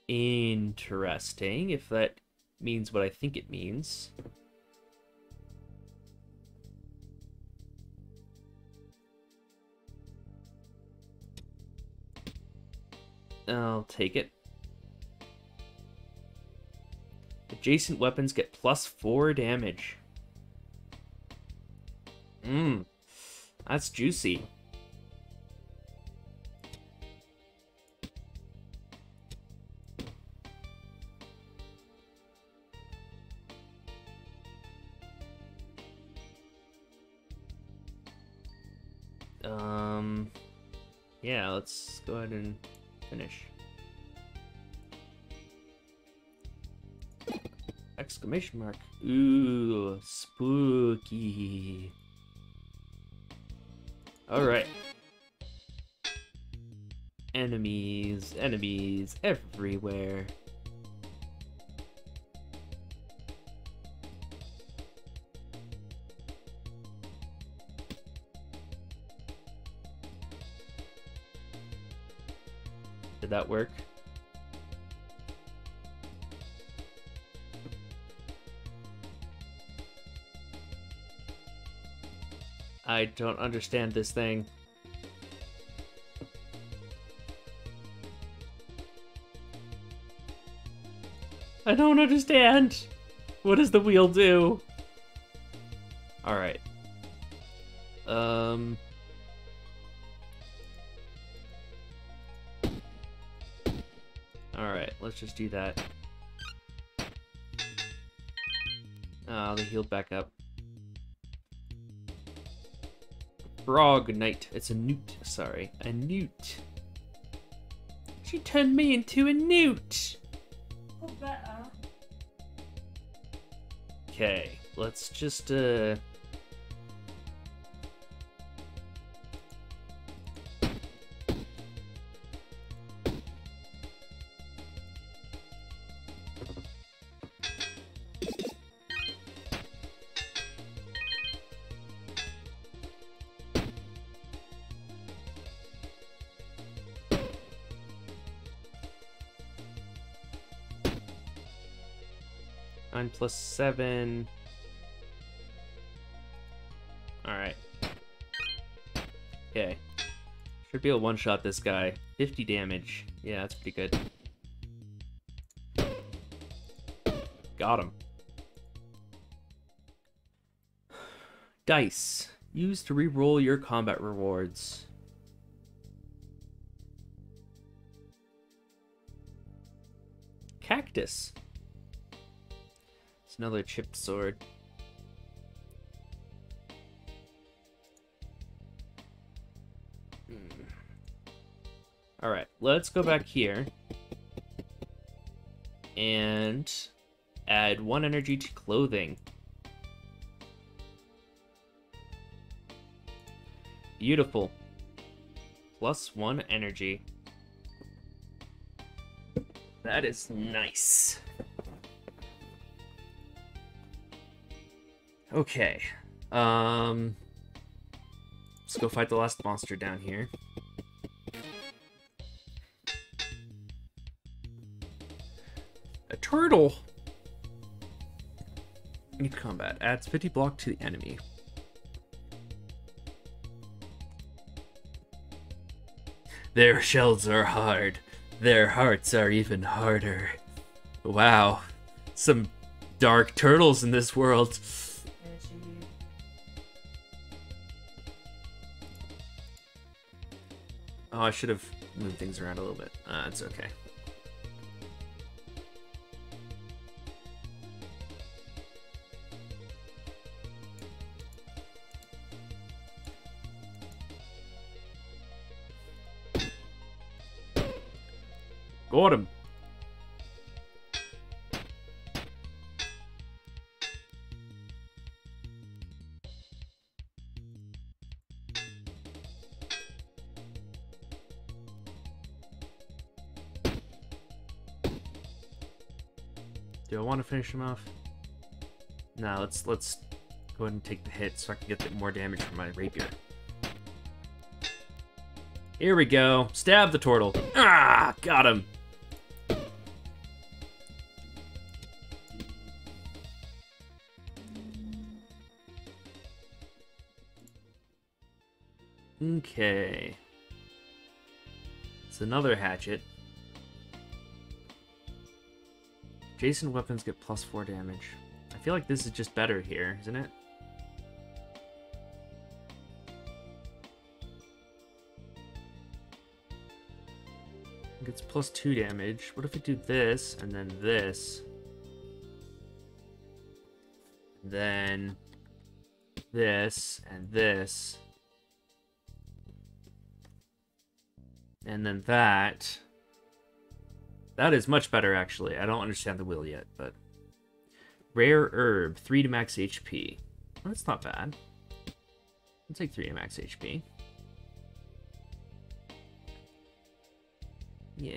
Interesting. If that means what I think it means. I'll take it. Adjacent weapons get plus four damage. Mmm. That's juicy. Um, yeah, let's go ahead and finish. Exclamation mark. Ooh, spooky. Alright. Enemies, enemies everywhere. That work? I don't understand this thing. I don't understand. What does the wheel do? Alright. Just do that. Oh, they healed back up. Frog Knight. It's a newt, sorry. A newt. She turned me into a newt! Better. Okay, let's just, uh... plus seven. Alright. Okay. Should be able to one-shot this guy. 50 damage. Yeah, that's pretty good. Got him. *sighs* Dice. Used to re-roll your combat rewards. Cactus. Another chipped sword. Hmm. Alright, let's go back here. And add one energy to clothing. Beautiful. Plus one energy. That is nice. Okay. Um Let's go fight the last monster down here. A turtle. Need combat. Adds 50 block to the enemy. Their shells are hard. Their hearts are even harder. Wow. Some dark turtles in this world. Oh, I should have moved things around a little bit. Uh, it's okay. Got him. Want to finish him off? No, let's let's go ahead and take the hit so I can get more damage from my rapier. Here we go. Stab the turtle. Ah, got him. Okay. It's another hatchet. Jason weapons get plus four damage. I feel like this is just better here, isn't it? Gets plus two damage. What if we do this and then this? Then this and this. And then that. That is much better, actually. I don't understand the wheel yet, but... Rare herb, 3 to max HP. That's not bad. I'll take 3 to max HP. Yeah.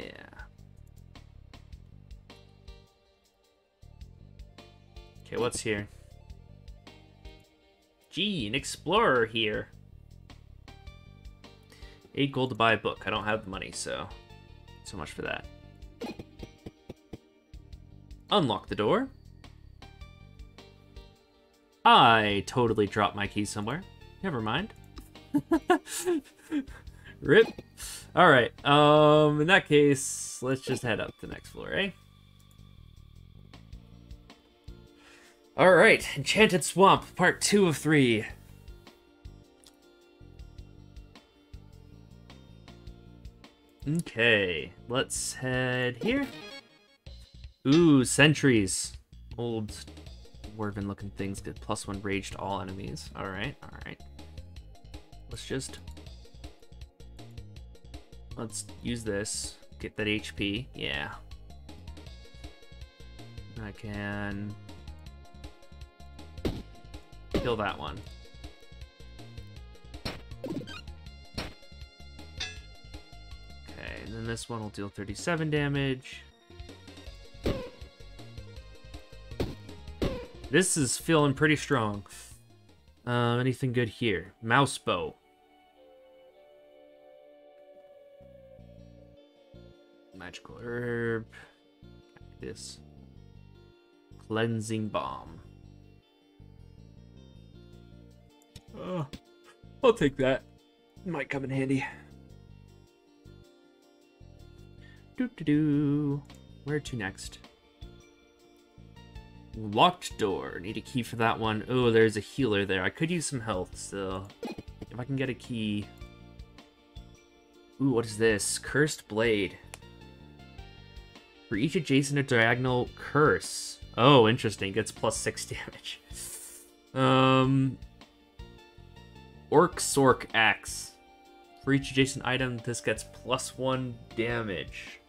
Okay, what's here? Gee, an explorer here. 8 gold to buy a book. I don't have the money, so... So much for that. Unlock the door. I totally dropped my key somewhere. Never mind. *laughs* Rip. All right. Um, in that case, let's just head up to the next floor, eh? All right, Enchanted Swamp, part two of three. Okay, let's head here. Ooh, sentries. Old dwarven looking things get plus one rage to all enemies. Alright, alright. Let's just... Let's use this. Get that HP. Yeah. I can... Kill that one. Okay, and then this one will deal 37 damage. This is feeling pretty strong. Uh, anything good here? Mouse bow. Magical herb. This. Cleansing bomb. Oh, I'll take that. Might come in handy. Doo doo doo. Where to next? Locked door. Need a key for that one. Oh, there's a healer there. I could use some health, so... If I can get a key... Ooh, what is this? Cursed Blade. For each adjacent diagonal curse. Oh, interesting. Gets plus 6 *laughs* damage. Um... Orc Sork Axe. For each adjacent item, this gets plus 1 damage.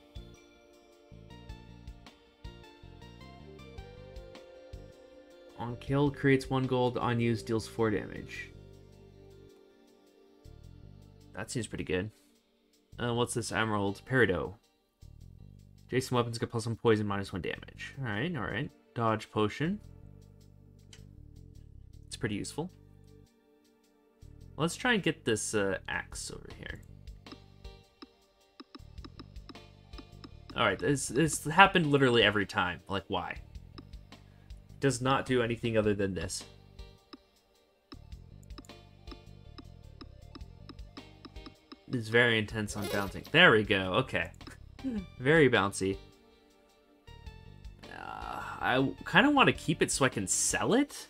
On kill, creates one gold. On use, deals four damage. That seems pretty good. Uh, what's this emerald? Peridot. Jason weapons get plus one poison, minus one damage. Alright, alright. Dodge potion. It's pretty useful. Let's try and get this uh, axe over here. Alright, this, this happened literally every time. Like, why? Does not do anything other than this. It's very intense on bouncing. There we go. Okay. *laughs* very bouncy. Uh, I kind of want to keep it so I can sell it.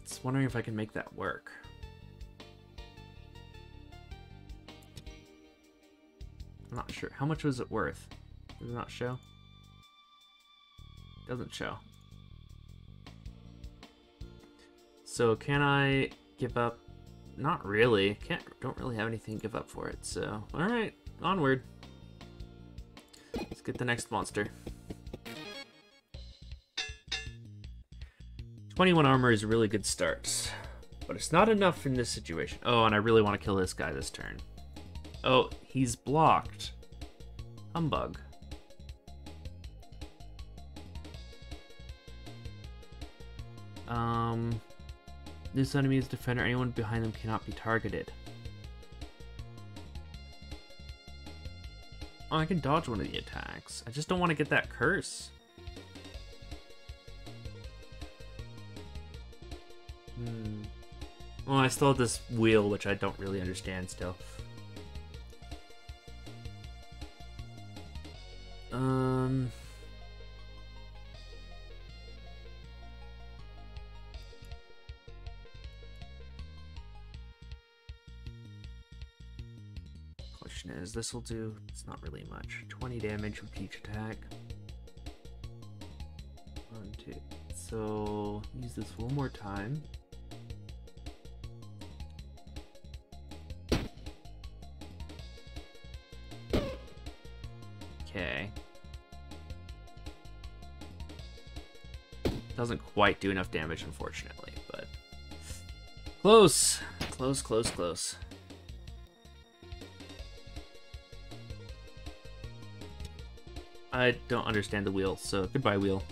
Just wondering if I can make that work. I'm not sure. How much was it worth? Does it not show? Doesn't show. So can I give up? Not really. Can't. Don't really have anything to give up for it. So all right, onward. Let's get the next monster. 21 armor is a really good start, but it's not enough in this situation. Oh, and I really want to kill this guy this turn. Oh, he's blocked. Humbug. Um, this enemy's defender, anyone behind them cannot be targeted. Oh, I can dodge one of the attacks. I just don't want to get that curse. Hmm. Well, I still have this wheel, which I don't really understand still. Is this will do, it's not really much. 20 damage with each attack. One, two. So, use this one more time. Okay. Doesn't quite do enough damage, unfortunately, but... Close! Close, close, close. I don't understand the wheel, so goodbye, wheel.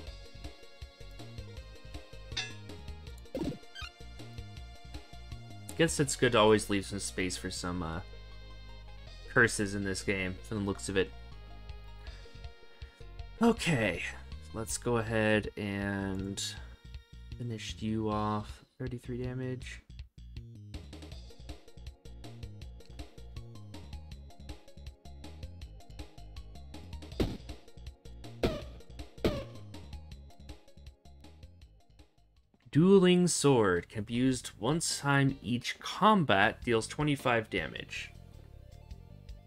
Guess it's good to always leave some space for some, uh, curses in this game, from the looks of it. Okay, let's go ahead and finish you off. 33 damage. Sword can be used once time each combat, deals 25 damage.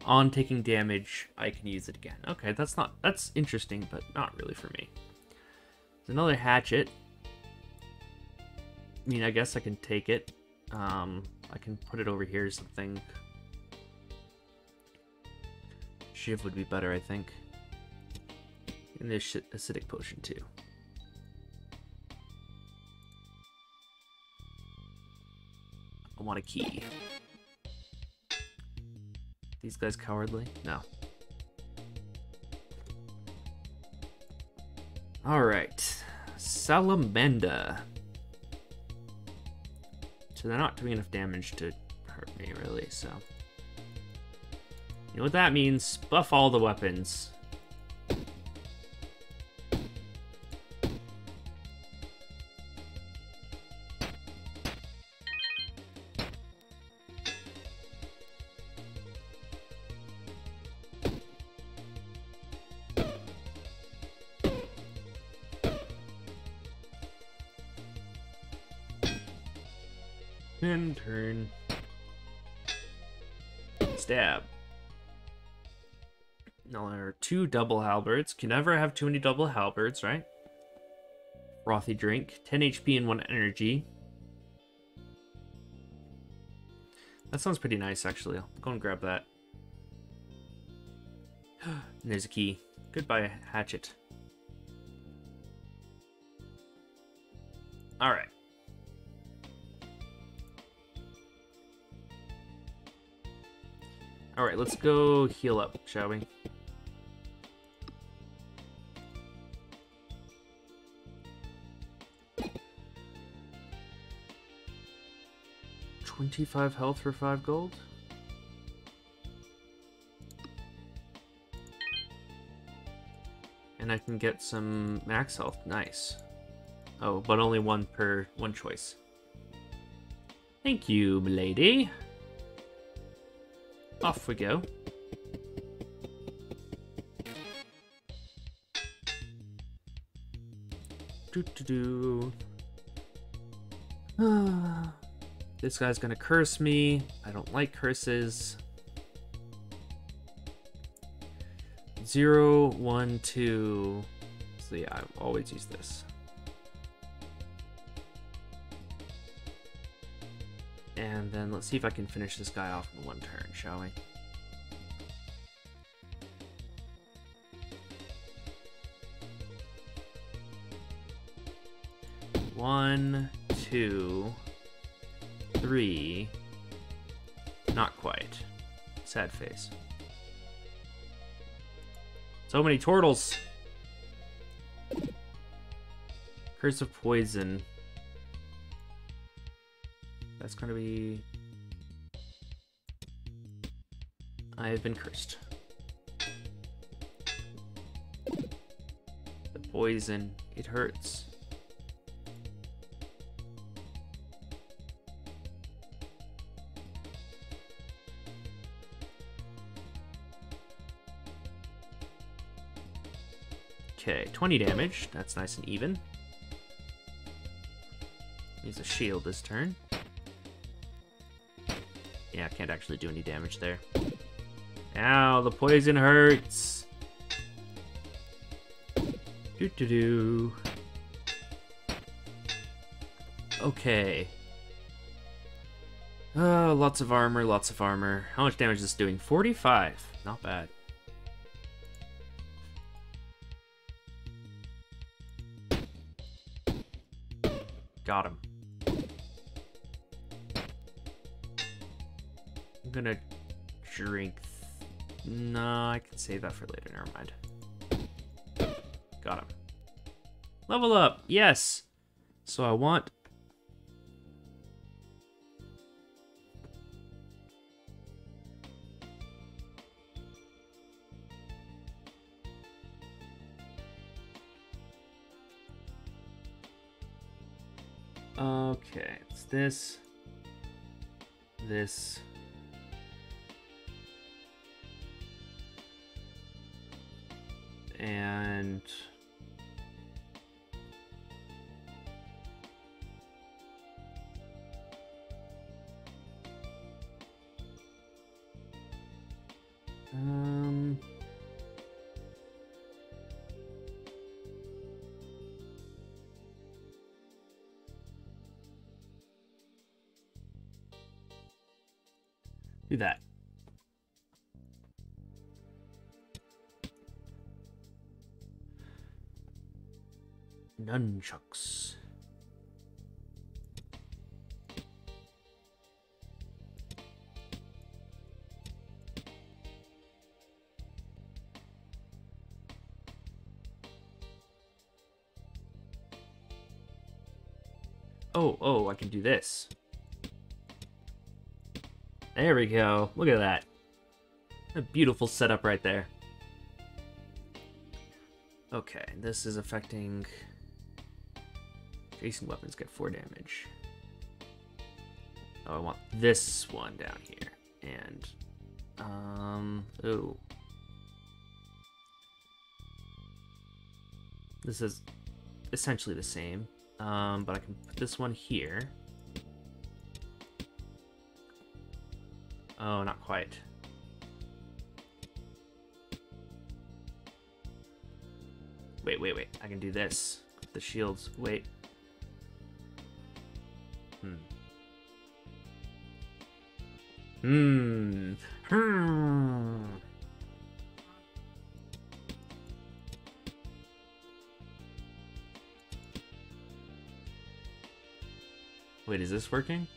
On taking damage, I can use it again. Okay, that's not that's interesting, but not really for me. There's another hatchet. I mean, I guess I can take it. Um, I can put it over here something. Shiv would be better, I think. And this acidic potion too. I want a key. These guys cowardly? No. Alright. Salamander. So they're not doing enough damage to hurt me, really, so... You know what that means? Buff all the weapons. Two double halberds. Can never have too many double halberds, right? Frothy drink. 10 HP and 1 energy. That sounds pretty nice, actually. I'll go and grab that. *gasps* and there's a key. Goodbye, hatchet. Alright. Alright, let's go heal up, shall we? Twenty-five health for five gold. And I can get some max health. Nice. Oh, but only one per one choice. Thank you, milady. Off we go. Do do do. This guy's gonna curse me. I don't like curses. Zero, one, two. So yeah, I always use this. And then let's see if I can finish this guy off in one turn, shall we? One, two, three. Not quite. Sad face. So many turtles. Curse of poison. That's gonna be... I have been cursed. The poison, it hurts. Okay, 20 damage. That's nice and even. Use a shield this turn. Yeah, I can't actually do any damage there. Ow, the poison hurts. Do do do. Okay. Oh, lots of armor, lots of armor. How much damage is this doing? 45. Not bad. gonna drink... No, I can save that for later. Never mind. Got him. Level up. Yes. So I want... Okay, it's this, this, Nunchucks. Oh, oh, I can do this. There we go. Look at that. A beautiful setup right there. Okay, this is affecting... Jason weapons get 4 damage. Oh, I want this one down here. And... Um... Ooh. This is essentially the same. Um, but I can put this one here. Oh, not quite. Wait, wait, wait. I can do this. The shields. Wait. Hmm. Hmm. Wait, is this working?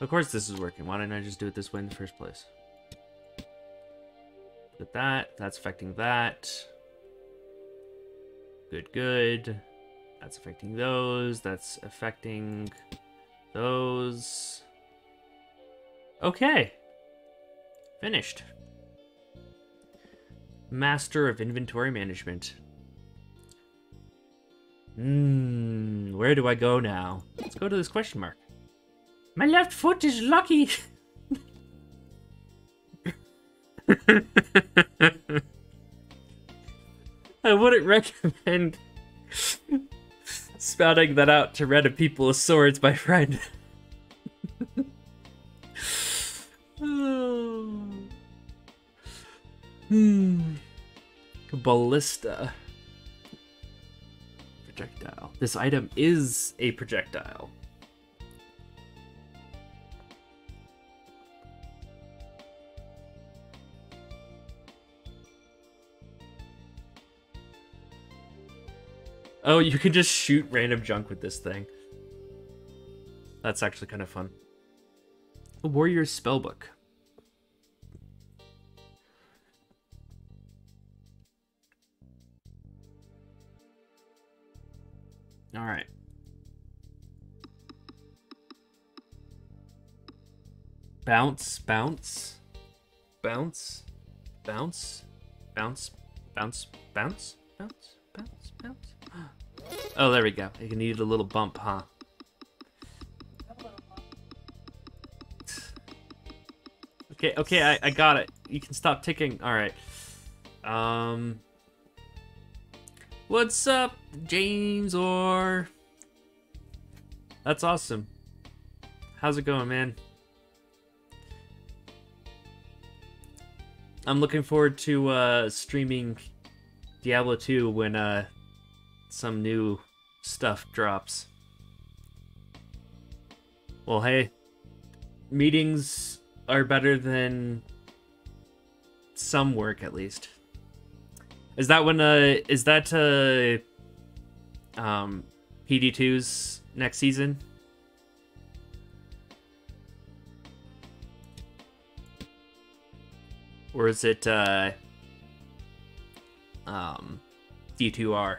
Of course this is working. Why didn't I just do it this way in the first place? With that, that's affecting that. Good, good. That's affecting those. That's affecting those. Okay. Finished. Master of Inventory Management. Hmm, where do I go now? Let's go to this question mark. My left foot is lucky. *laughs* I wouldn't *laughs* recommend spouting that out to random people with swords, my friend. hmm. *laughs* *sighs* Ballista. Projectile. This item is a projectile. Oh, you can just shoot random junk with this thing. That's actually kind of fun. A Warrior's Spellbook. Alright. Bounce, bounce, bounce, bounce, bounce, bounce, bounce, bounce, bounce, bounce. Oh, there we go. You needed a little bump, huh? Okay, okay, I, I got it. You can stop ticking. Alright. Um... What's up, James or... That's awesome. How's it going, man? I'm looking forward to uh, streaming Diablo 2 when uh, some new stuff drops. Well, hey, meetings are better than some work at least. Is that when uh is that uh um PD2's next season? Or is it uh um D2R?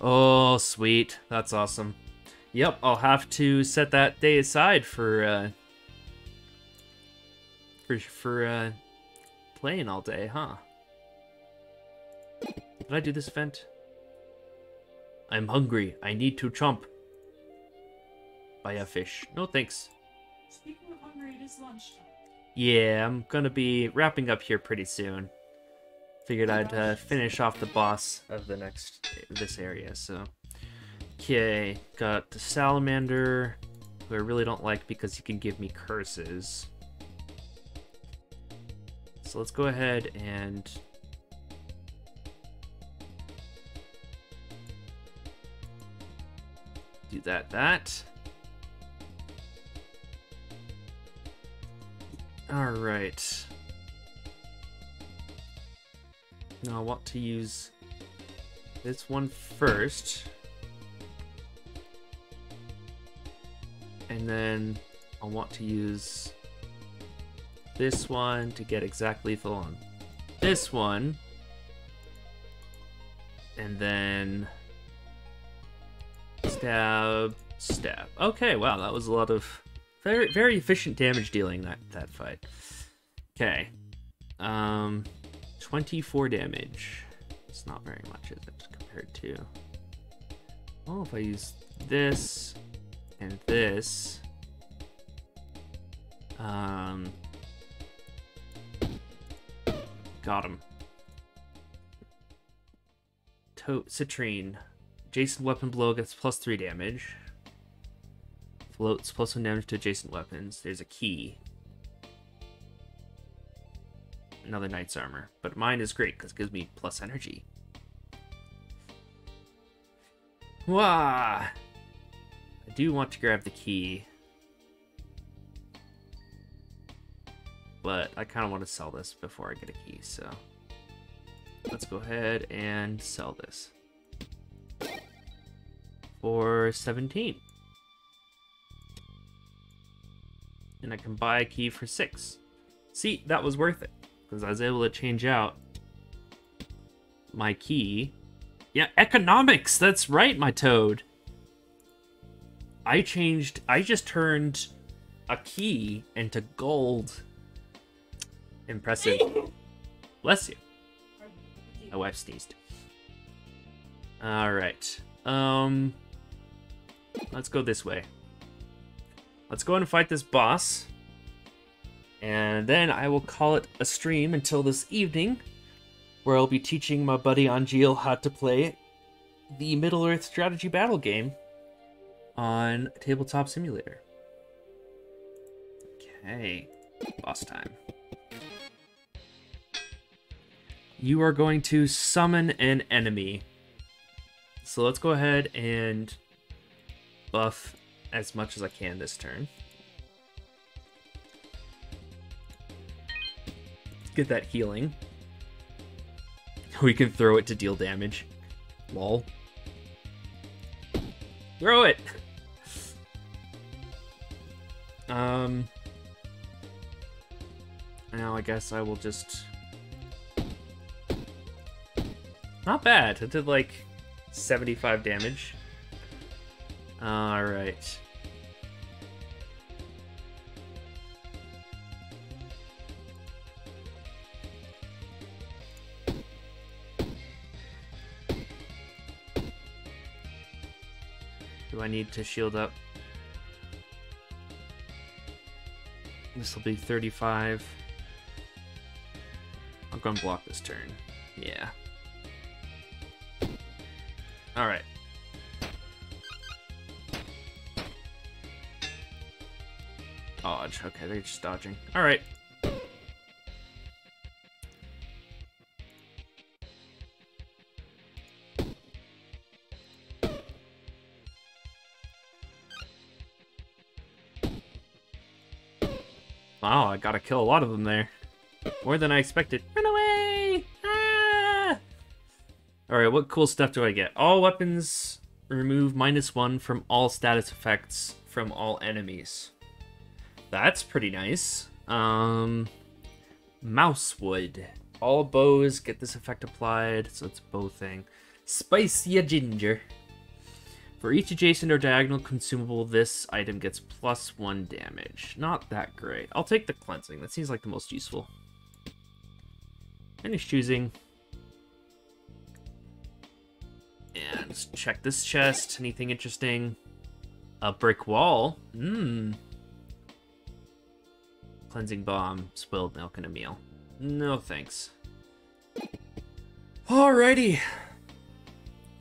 Oh, sweet. That's awesome. Yep, I'll have to set that day aside for uh for for uh playing all day, huh? Did I do this event? I'm hungry. I need to chomp. Buy a fish. No thanks. Speaking of hungry, it is lunchtime. Yeah, I'm gonna be wrapping up here pretty soon. Figured I'd uh, finish off the boss of the next this area. So, okay, got the salamander, who I really don't like because he can give me curses. So let's go ahead and do that. That. All right. Now I want to use this one first. And then I want to use this one to get exactly lethal on this one. And then stab, stab. Okay, wow, that was a lot of very very efficient damage dealing that that fight. Okay. Um 24 damage. It's not very much, is it, compared to Oh, if I use this and this. Um Got him. To Citrine. Jason weapon blow gets plus 3 damage. Floats plus 1 damage to adjacent weapons. There's a key. Another knight's armor. But mine is great because it gives me plus energy. Wah! I do want to grab the key. But I kind of want to sell this before I get a key, so... Let's go ahead and sell this. For 17. And I can buy a key for 6. See, that was worth it. Because I was able to change out my key. Yeah, economics! That's right, my toad! I changed... I just turned a key into gold. Impressive. *laughs* Bless you. My wife sneezed. Alright. Um... Let's go this way. Let's go and fight this boss. And then I will call it a stream until this evening, where I'll be teaching my buddy Angeal how to play the Middle Earth strategy battle game on Tabletop Simulator. Okay, boss time. You are going to summon an enemy. So let's go ahead and buff as much as I can this turn. Get that healing. We can throw it to deal damage. Lol. Throw it! Um... Now I guess I will just... Not bad. It did like 75 damage. Alright. Do I need to shield up? This will be 35. I'll go and block this turn. Yeah. Alright. Dodge. Okay, they're just dodging. Alright. Gotta kill a lot of them there. More than I expected. Run away! Ah! Alright, what cool stuff do I get? All weapons remove minus one from all status effects from all enemies. That's pretty nice. Um, Mousewood. All bows get this effect applied, so it's a bow thing. Spicy ginger. For each adjacent or diagonal consumable, this item gets plus one damage. Not that great. I'll take the cleansing. That seems like the most useful. Finish choosing. And check this chest. Anything interesting? A brick wall. Mmm. Cleansing bomb, spilled milk, and a meal. No thanks. Alrighty.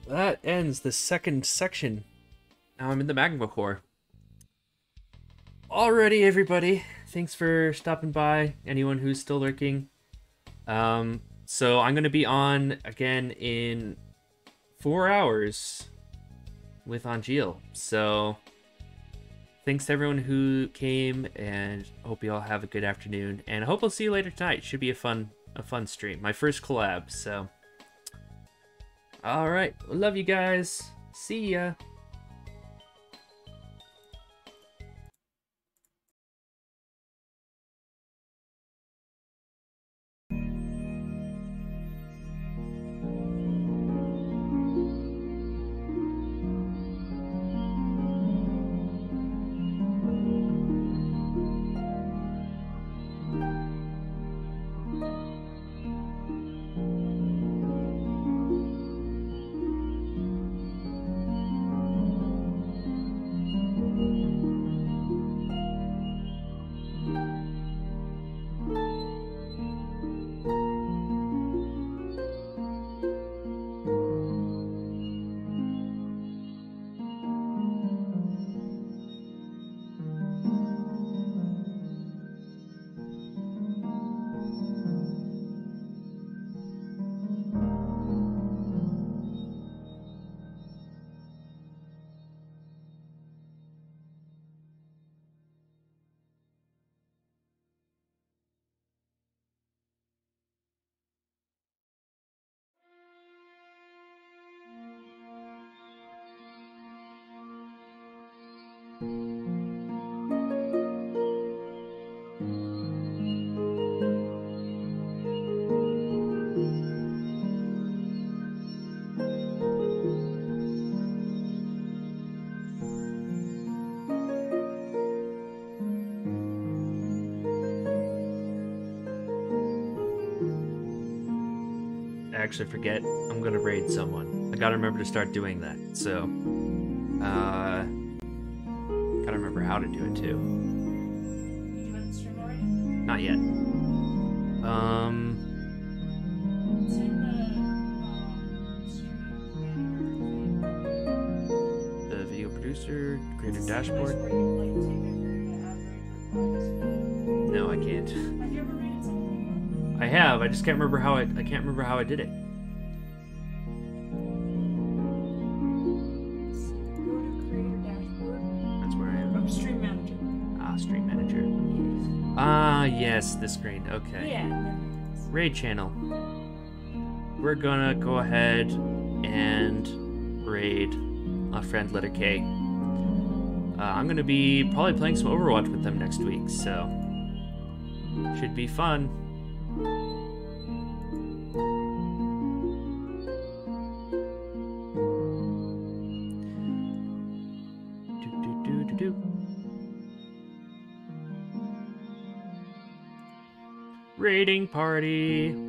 That ends the second section. Now I'm in the magma core. Alrighty, everybody. Thanks for stopping by. Anyone who's still lurking. Um, so I'm gonna be on again in four hours with Angeal. So thanks to everyone who came, and hope you all have a good afternoon. And I hope I'll see you later tonight. Should be a fun, a fun stream. My first collab. So, all right, love you guys. See ya. Actually forget. I'm gonna raid someone. I gotta remember to start doing that. So, uh, gotta remember how to do it too. You doing the stream already? Not yet. Um, just can't remember how I. I can't remember how I did it. Go to creator dashboard That's where I am. from stream manager. Ah, stream manager. Ah, yes, this screen. Okay. Yeah. and then it's- raid channel. We're gonna go ahead and raid a friend letter K. Uh, I'm gonna be probably playing some Overwatch with them next week, so should be fun. Party.